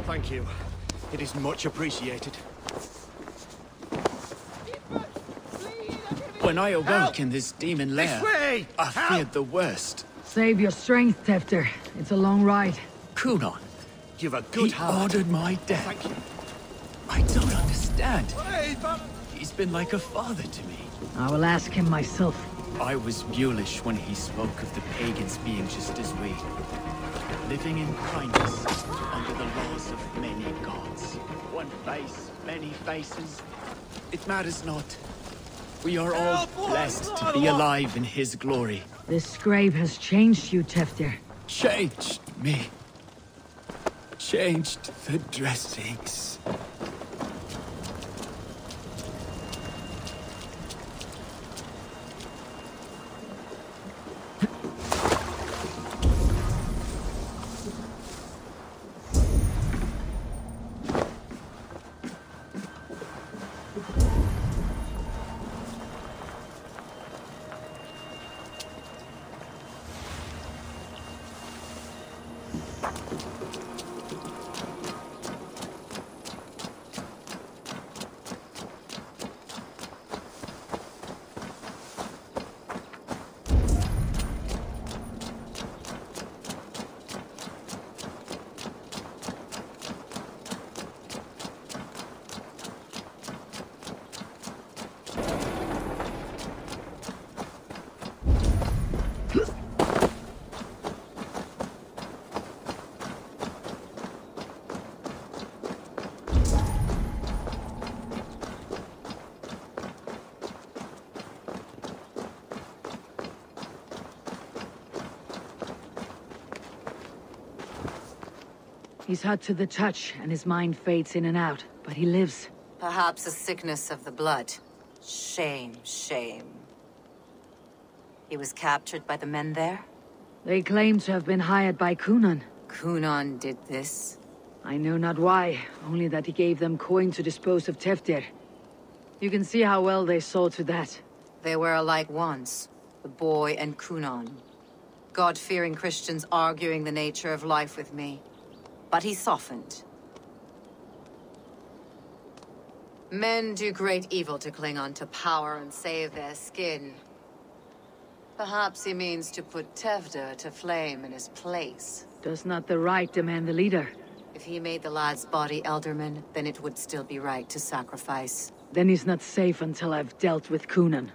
Thank you. It is much appreciated. When I awoke in this demon lair, way! I feared the worst. Save your strength, Tewdwr. It's a long ride. Cynon, you've a good he ordered my death. I don't understand. He's been like a father to me. I will ask him myself. I was mulish when he spoke of the pagans being just as we. Living in kindness, under the laws of many gods. One face, many faces. It matters not. We are all blessed to be alive in his glory. This scribe has changed you, Tewdwr. Changed me. Changed the dressings. He's hot to the touch, and his mind fades in and out, but he lives. Perhaps a sickness of the blood. Shame, shame. He was captured by the men there? They claim to have been hired by Cynon. Cynon did this? I know not why, only that he gave them coin to dispose of Tewdwr. You can see how well they saw to that. They were alike once, the boy and Cynon. God-fearing Christians arguing the nature of life with me. But he softened. Men do great evil to cling on to power and save their skin. Perhaps he means to put Tewdwr to flame in his place. Does not the right demand the leader? If he made the lad's body Elderman, then it would still be right to sacrifice. Then he's not safe until I've dealt with Cynon.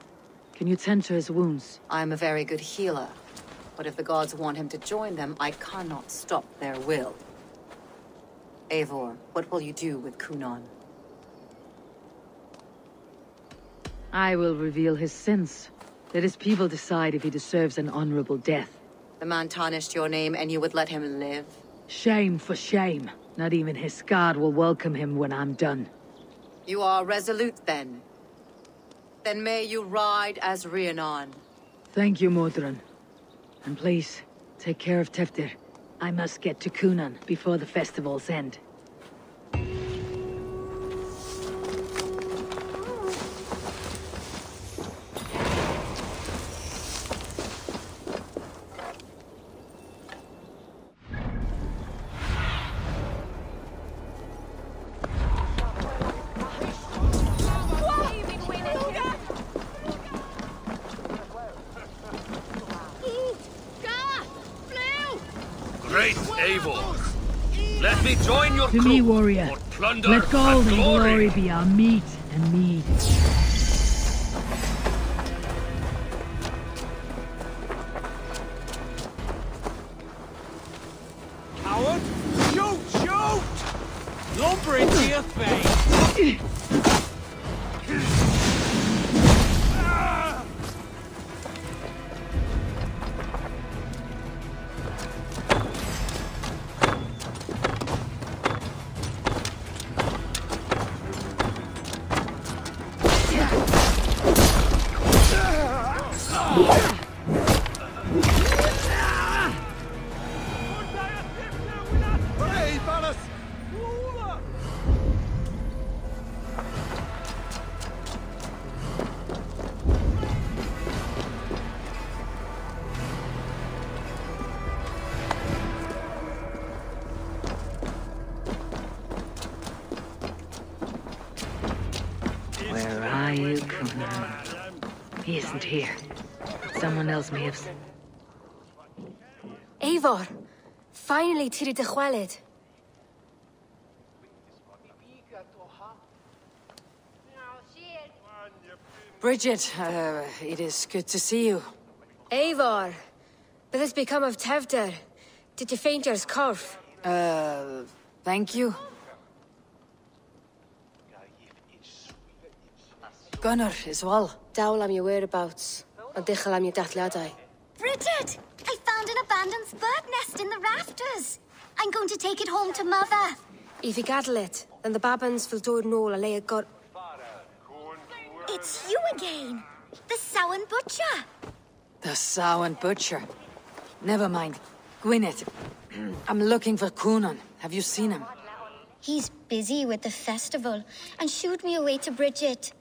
Can you tend to his wounds? I'm a very good healer. But if the gods want him to join them, I cannot stop their will. Eivor, what will you do with Cynon? I will reveal his sins. Let his people decide if he deserves an honorable death. The man tarnished your name and you would let him live? Shame for shame. Not even his guard will welcome him when I'm done. You are resolute, then. Then may you ride as Rhiannon. Thank you, Modron. And please, take care of Tewdwr. I must get to Cynon before the festival's end. Me, warrior. Let gold and glory. glory be our meat and mead. Hey, Someone else may have... s- Eivor, finally tiri de chwaled. Bridget, uh, it is good to see you. Eivor, but has become of Tewdwr. Did you faint yours corf? Uh, thank you. Gunnar as well. Dawl am your whereabouts. Ond dichel am your dathliadau. Bridget! I found an abandoned bird nest in the rafters. I'm going to take it home to Mother. If you gadel it, then the babans will do it all a lay a got. It's you again! The Samhain Butcher! The Sow and Butcher. Never mind. Gwyneth. I'm looking for Cynon. Have you seen him? He's busy with the festival and shooed me away to Bridget.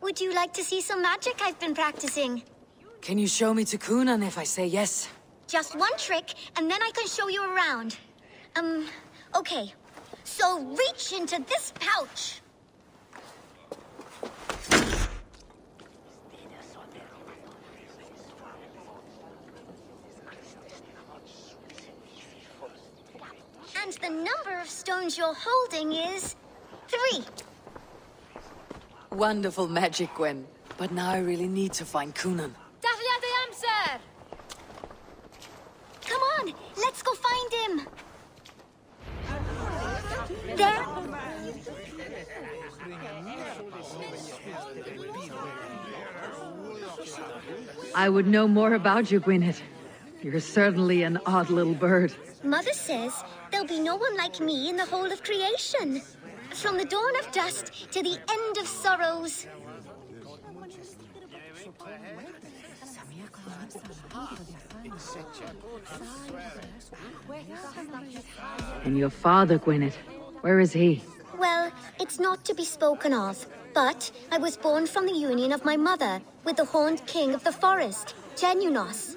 Would you like to see some magic I've been practicing? Can you show me to Cynon if I say yes? Just one trick, and then I can show you around. Um, okay. So reach into this pouch. And the number of stones you're holding is three. Wonderful magic, Gwen. But now I really need to find Cynon. Dathliad amser! Come on, let's go find him. There. I would know more about you, Gwyneth. You're certainly an odd little bird. Mother says there'll be no one like me in the whole of creation. From the dawn of dust to the end of sorrows. And your father, Gwyneth, where is he? Well, it's not to be spoken of, but I was born from the union of my mother with the horned king of the forest, Cernunnos.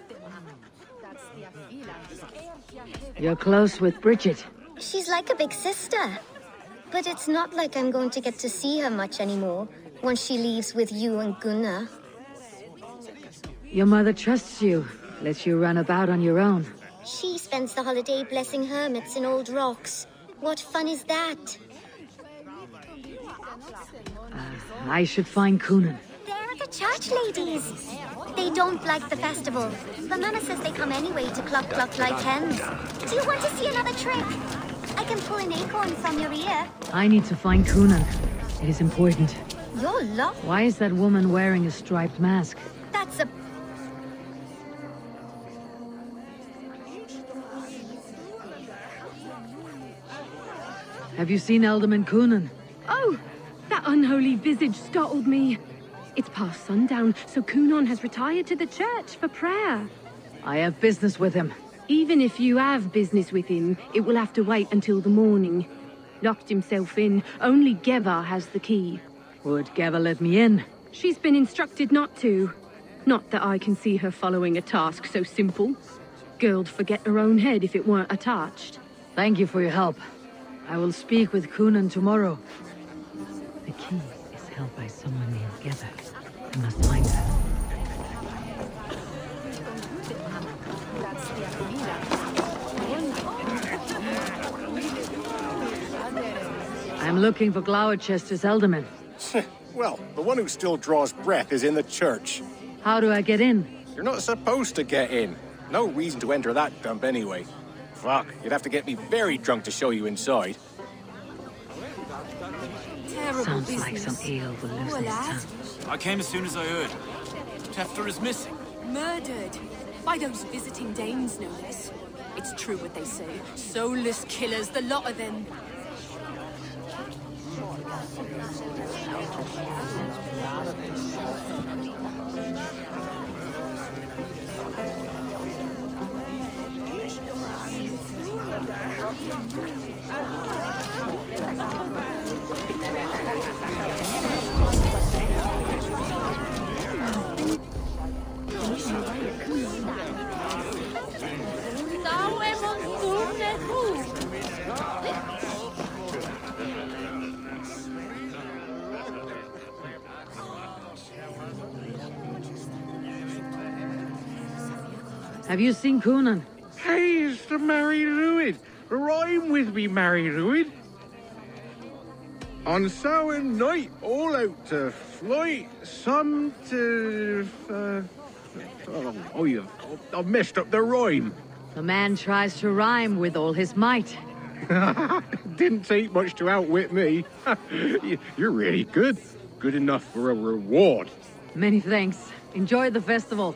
You're close with Bridget. She's like a big sister. But it's not like I'm going to get to see her much anymore once she leaves with you and Gunnar. Your mother trusts you, lets you run about on your own. She spends the holiday blessing hermits in old rocks. What fun is that? Uh, I should find Cynon. They're the church ladies. They don't like the festival. But Mama says they come anyway to cluck cluck like hens. Do you want to see another trick? I can pull an acorn from your ear. I need to find Cynon. It is important. You're lost. Why is that woman wearing a striped mask? That's a Have you seen Ealdorman Cynon? Oh, that unholy visage startled me. It's past sundown, so Cynon has retired to the church for prayer. I have business with him. Even if you have business with him, it will have to wait until the morning. Locked himself in. Only Geva has the key. Would Geva let me in? She's been instructed not to. Not that I can see her following a task so simple. Girl'd forget her own head if it weren't attached. Thank you for your help. I will speak with Cynon tomorrow. The key is held by someone named Geva. I must find I'm looking for Gloucester's Ealdorman. well, the one who still draws breath is in the church. How do I get in? You're not supposed to get in. No reason to enter that dump anyway. Fuck, you'd have to get me very drunk to show you inside. Sounds like some eel will lose his tongue. I came as soon as I heard. Tewdwr is missing. Murdered. By those visiting Danes, no less. It's true what they say. Soulless killers, the lot of them. Oh, my God. Have you seen Cynon? Hey, it's the Mari Lwyd. Rhyme with me, Mari Lwyd. On Samhain night, all out to flight, some to... Uh, oh, oh, you, I've messed up the rhyme. The man tries to rhyme with all his might. [laughs] Didn't take much to outwit me. [laughs] You're really good. Good enough for a reward. Many thanks. Enjoy the festival.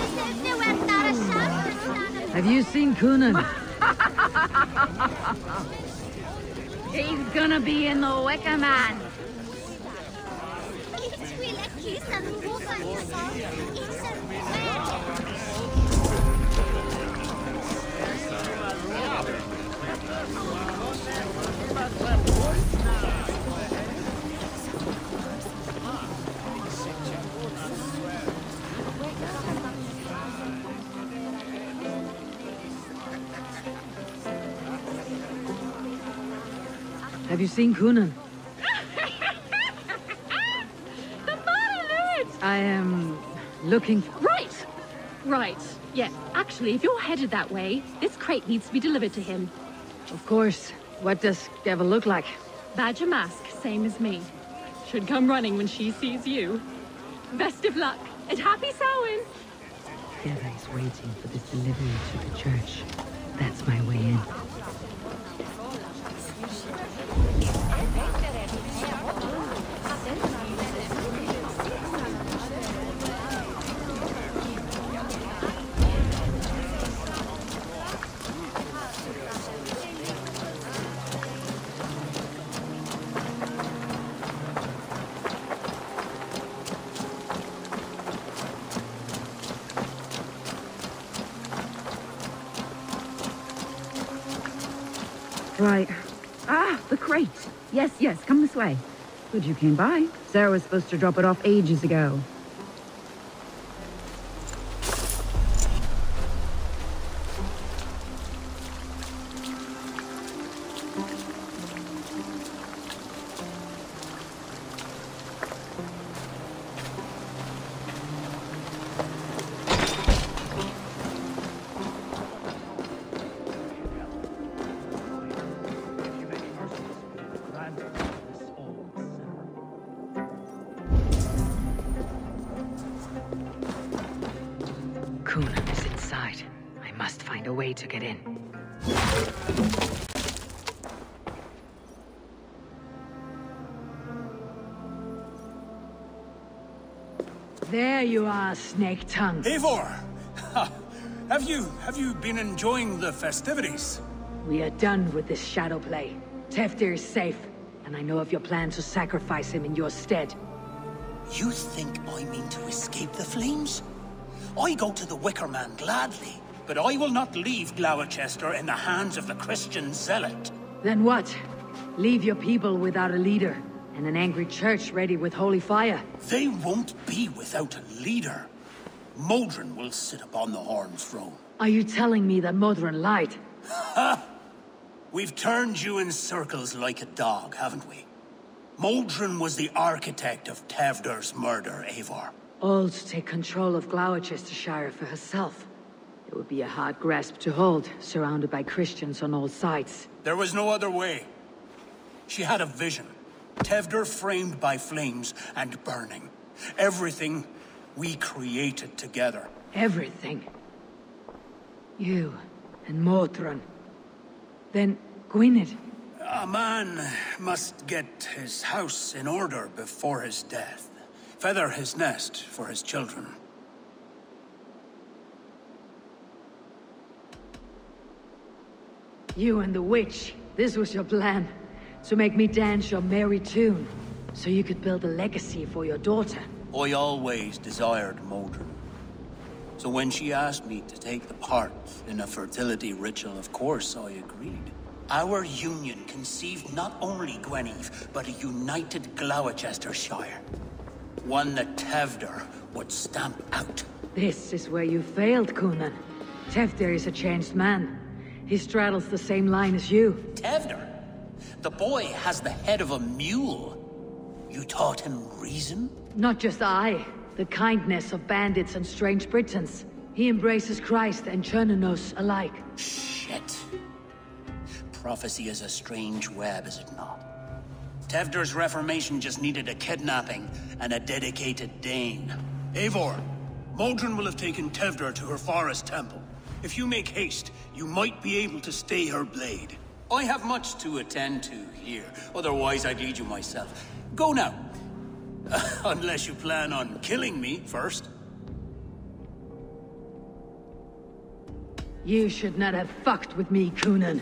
Have you seen Cynon? [laughs] He's gonna be in the Wicker Man. Have you seen Cynon? The Lewis! I am looking for... Right! Right. Yeah, actually, if you're headed that way, this crate needs to be delivered to him. Of course. What does Geva look like? Badger mask, same as me. Should come running when she sees you. Best of luck, and happy Samhain! Geva is waiting for this delivery to the church. That's my way in. Crate. Yes, yes, come this way. Good you came by. Sarah was supposed to drop it off ages ago. Snake Tongue. Eivor! Have you, have you been enjoying the festivities? We are done with this shadow play. Tewdwr is safe, and I know of your plan to sacrifice him in your stead. You think I mean to escape the flames? I go to the Wicker Man gladly, but I will not leave Gloucester in the hands of the Christian zealot. Then what? Leave your people without a leader, and an angry church ready with holy fire. They won't be without a leader. Modron will sit upon the Horn's throne. Are you telling me that Modron lied? Ha! We've turned you in circles like a dog, haven't we? Modron was the architect of Tewdwr's murder, Eivor. All to take control of Gloucestershire for herself. It would be a hard grasp to hold, surrounded by Christians on all sides. There was no other way. She had a vision. Tewdwr framed by flames and burning. Everything we created together. Everything. You and Modron. Then Gwynedd. A man must get his house in order before his death. Feather his nest for his children. You and the witch. This was your plan. To make me dance your merry tune. So you could build a legacy for your daughter. I always desired Modron. So when she asked me to take the part in a fertility ritual, of course I agreed. Our union conceived not only Gweneve, but a united Gloucestershire. One that Tewdwr would stamp out. This is where you failed, Cynon. Tewdwr is a changed man. He straddles the same line as you. Tewdwr? The boy has the head of a mule. You taught him reason? Not just I. The kindness of bandits and strange Britons. He embraces Christ and Cernunnos alike. Shit. Prophecy is a strange web, is it not? Tewdwr's reformation just needed a kidnapping and a dedicated Dane. Eivor, Modron will have taken Tewdwr to her forest temple. If you make haste, you might be able to stay her blade. I have much to attend to here, otherwise I'd lead you myself. Go now. [laughs] Unless you plan on killing me first. You should not have fucked with me, Cynon.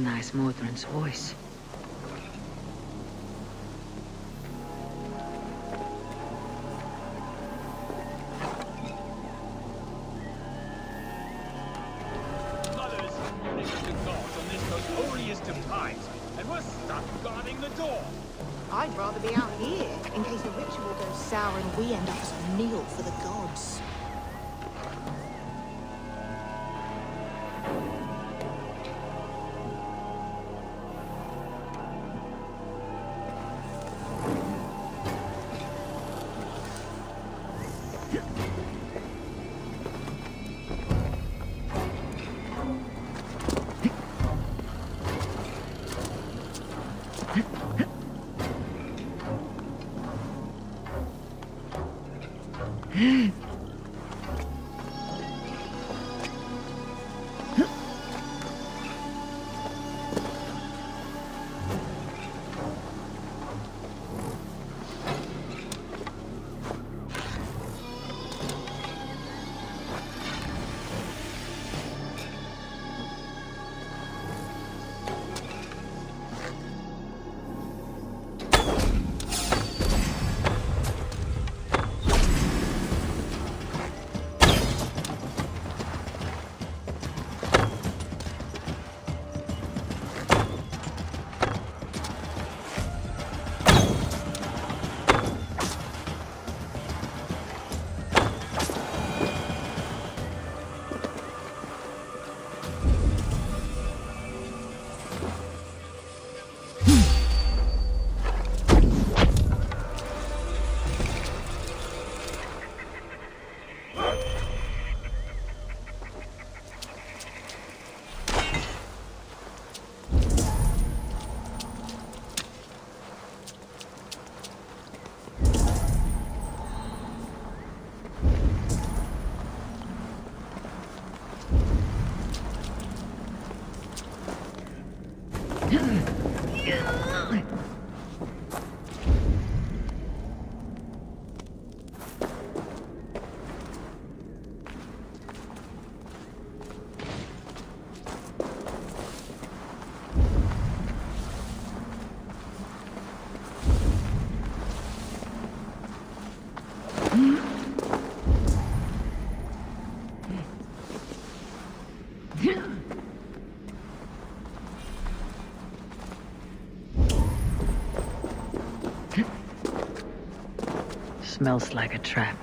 Recognize Modron's voice. Smells like a trap.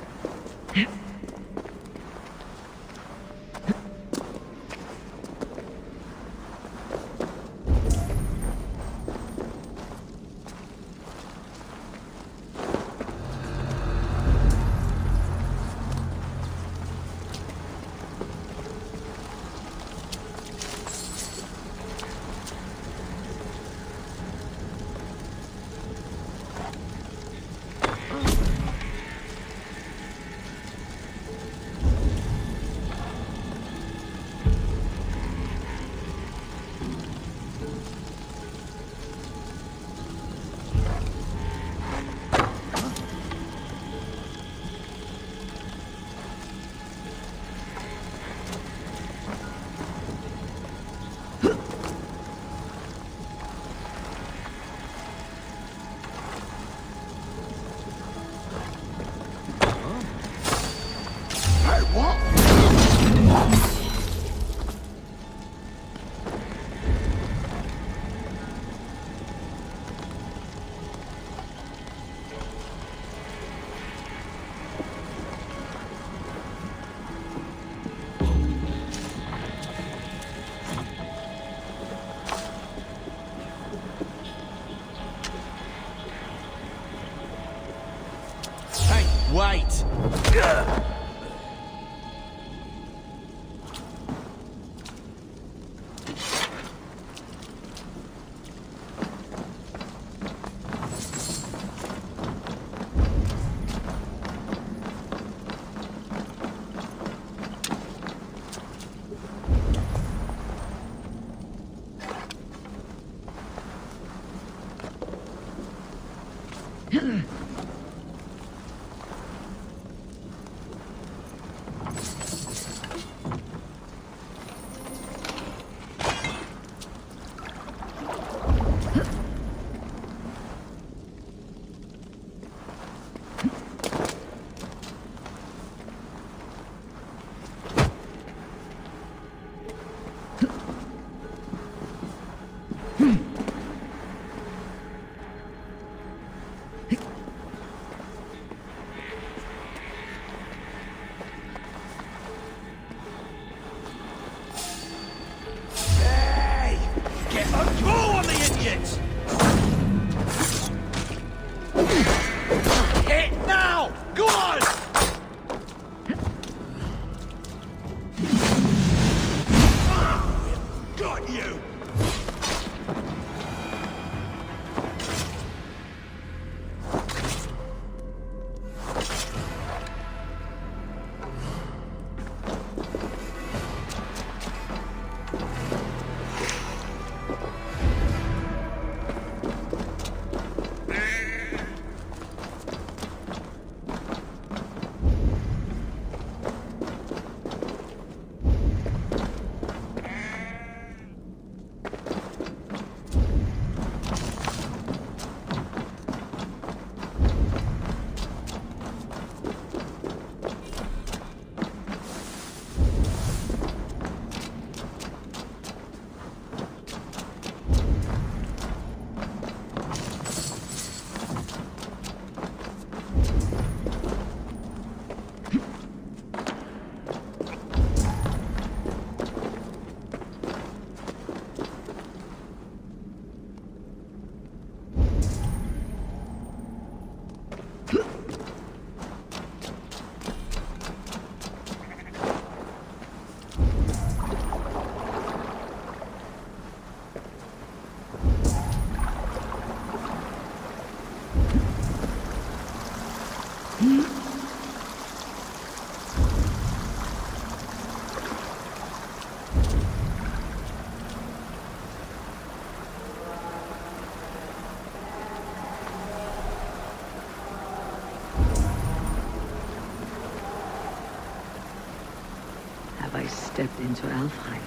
Into Alfheim?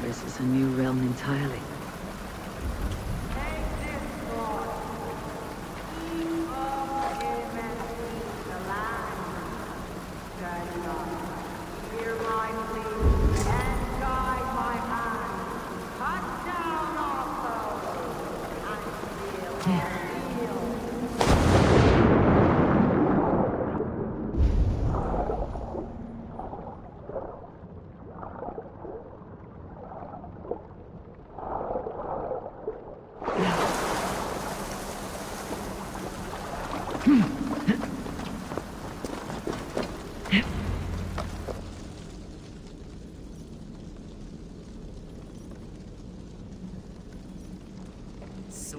This is a new realm entirely?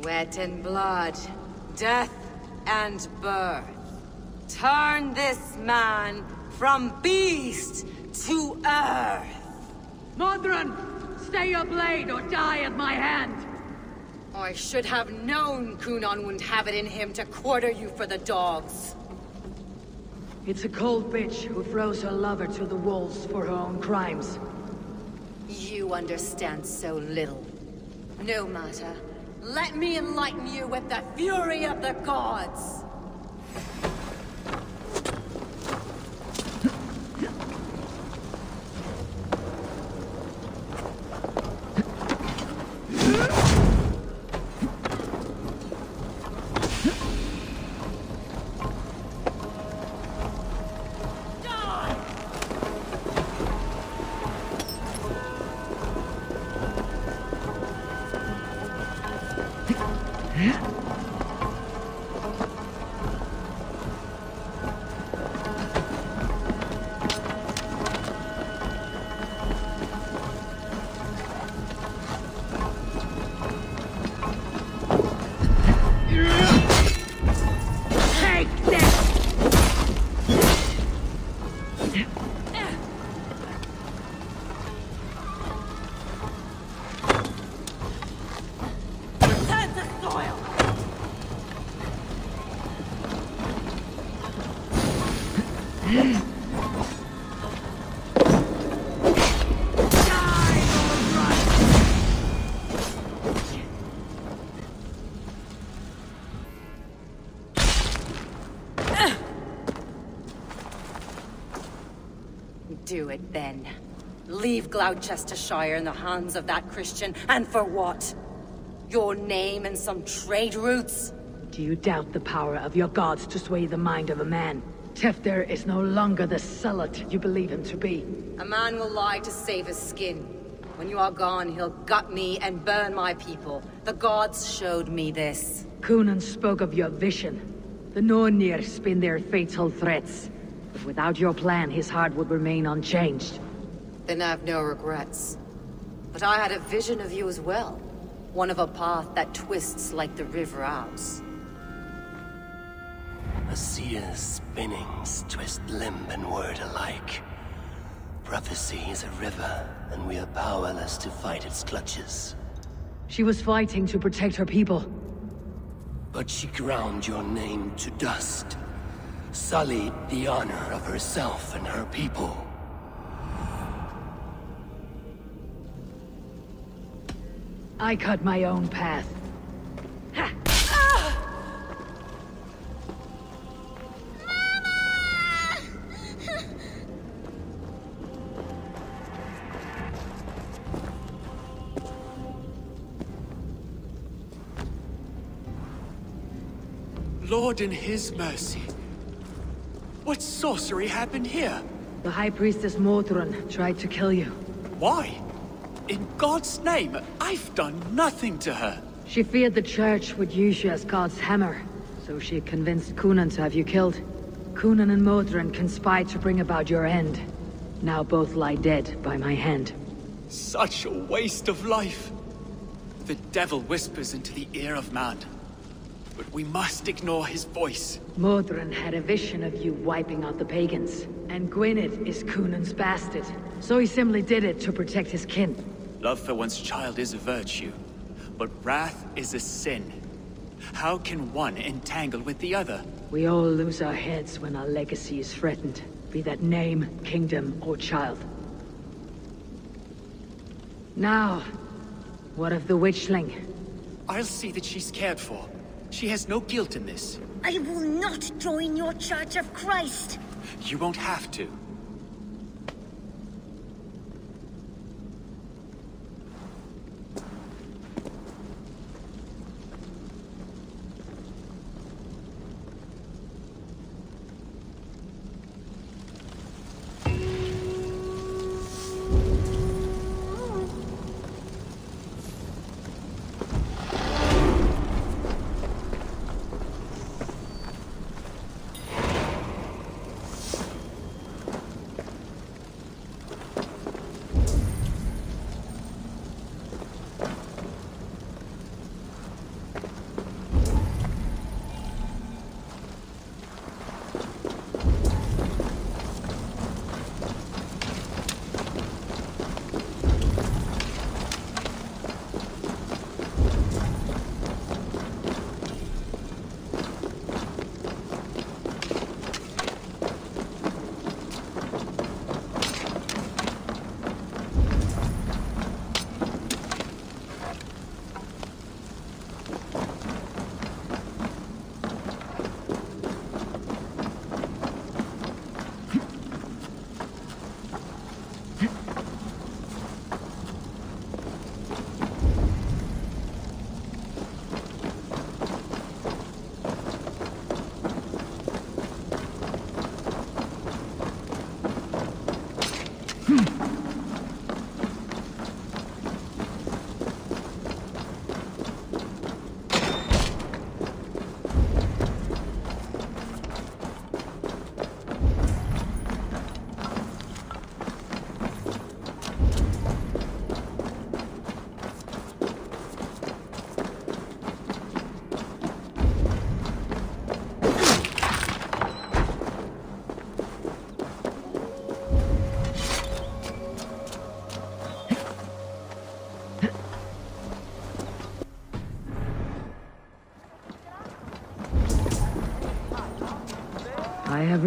Sweat and blood, death and birth. Turn this man from beast to earth. Modron, stay your blade or die at my hand. I should have known Cynon wouldn't have it in him to quarter you for the dogs. It's a cold bitch who throws her lover to the wolves for her own crimes. You understand so little. No matter. Let me enlighten you with the fury of the gods! It then. Leave Gloucestershire in the hands of that Christian, and for what? Your name and some trade routes? Do you doubt the power of your gods to sway the mind of a man? Tewdwr is no longer the zealot you believe him to be. A man will lie to save his skin. When you are gone, he'll gut me and burn my people. The gods showed me this. Cynon spoke of your vision. The Nornir spin their fatal threats. But without your plan, his heart would remain unchanged. Then I have no regrets. But I had a vision of you as well. One of a path that twists like the River Ouse. A seer's spinnings twist limb and word alike. Prophecy is a river, and we are powerless to fight its clutches. She was fighting to protect her people. But she ground your name to dust. Sullied the honor of herself and her people. I cut my own path. Lord in his mercy. What sorcery happened here? The High Priestess Modron tried to kill you. Why? In God's name, I've done nothing to her. She feared the Church would use you as God's hammer, so she convinced Cynon to have you killed. Cynon and Modron conspired to bring about your end. Now both lie dead by my hand. Such a waste of life. The devil whispers into the ear of man. But we must ignore his voice. Modron had a vision of you wiping out the pagans. And Gwilym is Cynon's bastard. So he simply did it to protect his kin. Love for one's child is a virtue, but wrath is a sin. How can one entangle with the other? We all lose our heads when our legacy is threatened. Be that name, kingdom, or child. Now, what of the witchling? I'll see that she's cared for. She has no guilt in this. I will not join your Church of Christ. You won't have to.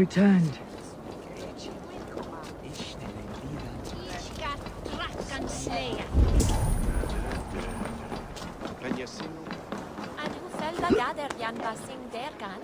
I have returned. And who fell the gather yan basing der kan?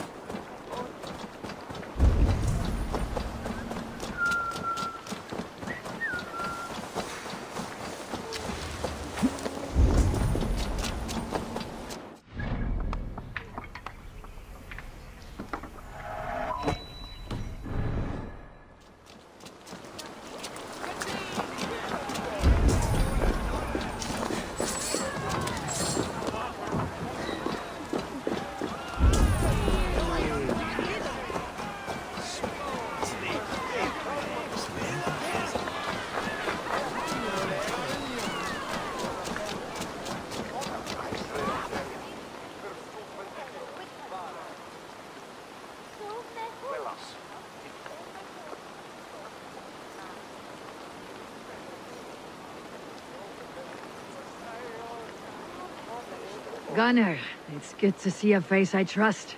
Gunnar, it's good to see a face I trust.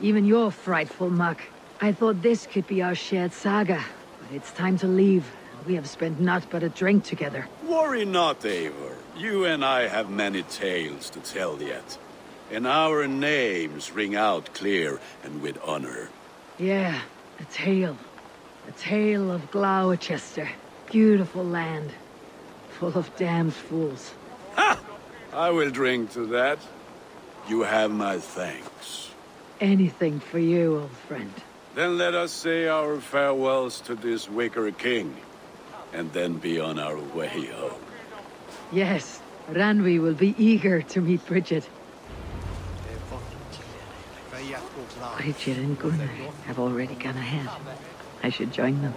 Even your frightful muck. I thought this could be our shared saga, but it's time to leave. We have spent naught but a drink together. Worry not, Eivor. You and I have many tales to tell yet. And our names ring out clear and with honor. Yeah, a tale. A tale of Gloucester. Beautiful land. Full of damned fools. Ha! I will drink to that. You have my thanks. Anything for you, old friend. Then let us say our farewells to this wicker king, and then be on our way home. Yes, Randvi will be eager to meet Brigid. Brigid and Gunnar have already gone ahead. I should join them.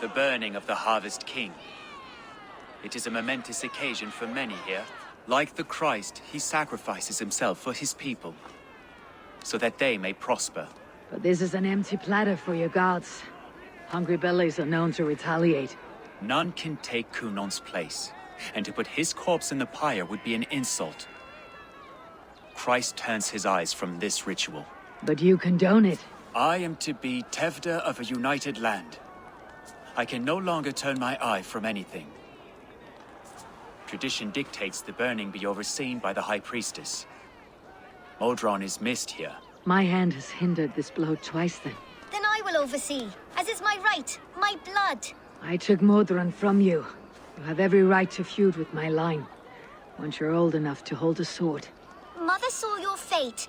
The burning of the Harvest King. It is a momentous occasion for many here. Like the Christ, he sacrifices himself for his people, so that they may prosper. But this is an empty platter for your gods. Hungry bellies are known to retaliate. None can take Cynon's place, and to put his corpse in the pyre would be an insult. Christ turns his eyes from this ritual. But you condone it. I am to be Tevda of a united land. I can no longer turn my eye from anything. Tradition dictates the burning be overseen by the High Priestess. Modron is missed here. My hand has hindered this blow twice then. Then I will oversee, as is my right, my blood. I took Modron from you. You have every right to feud with my line. Once you're old enough to hold a sword. Mother saw your fate.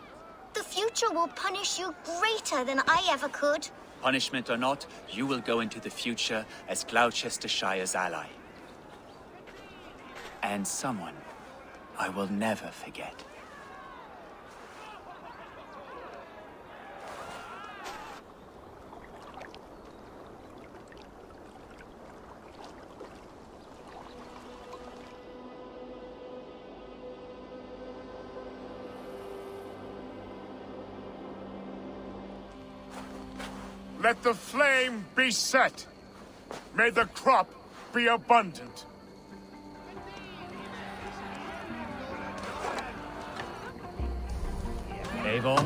The future will punish you greater than I ever could. Punishment or not, you will go into the future as Gloucestershire's ally. And someone I will never forget. Let the flame be set. May the crop be abundant. Eivor,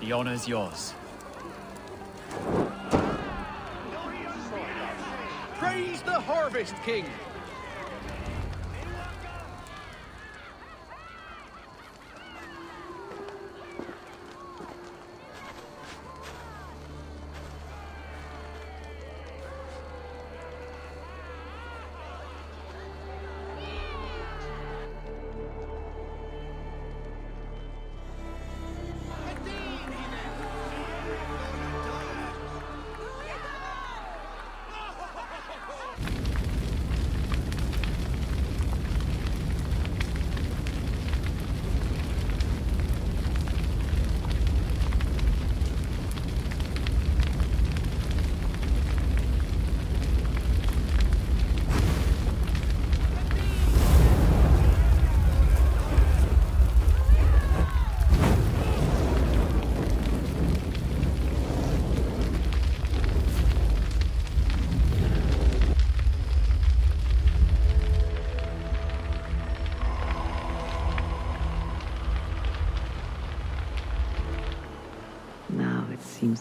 the honor's yours. Praise the Harvest King!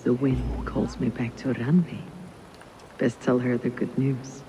The wind calls me back to Randvi. Best tell her the good news.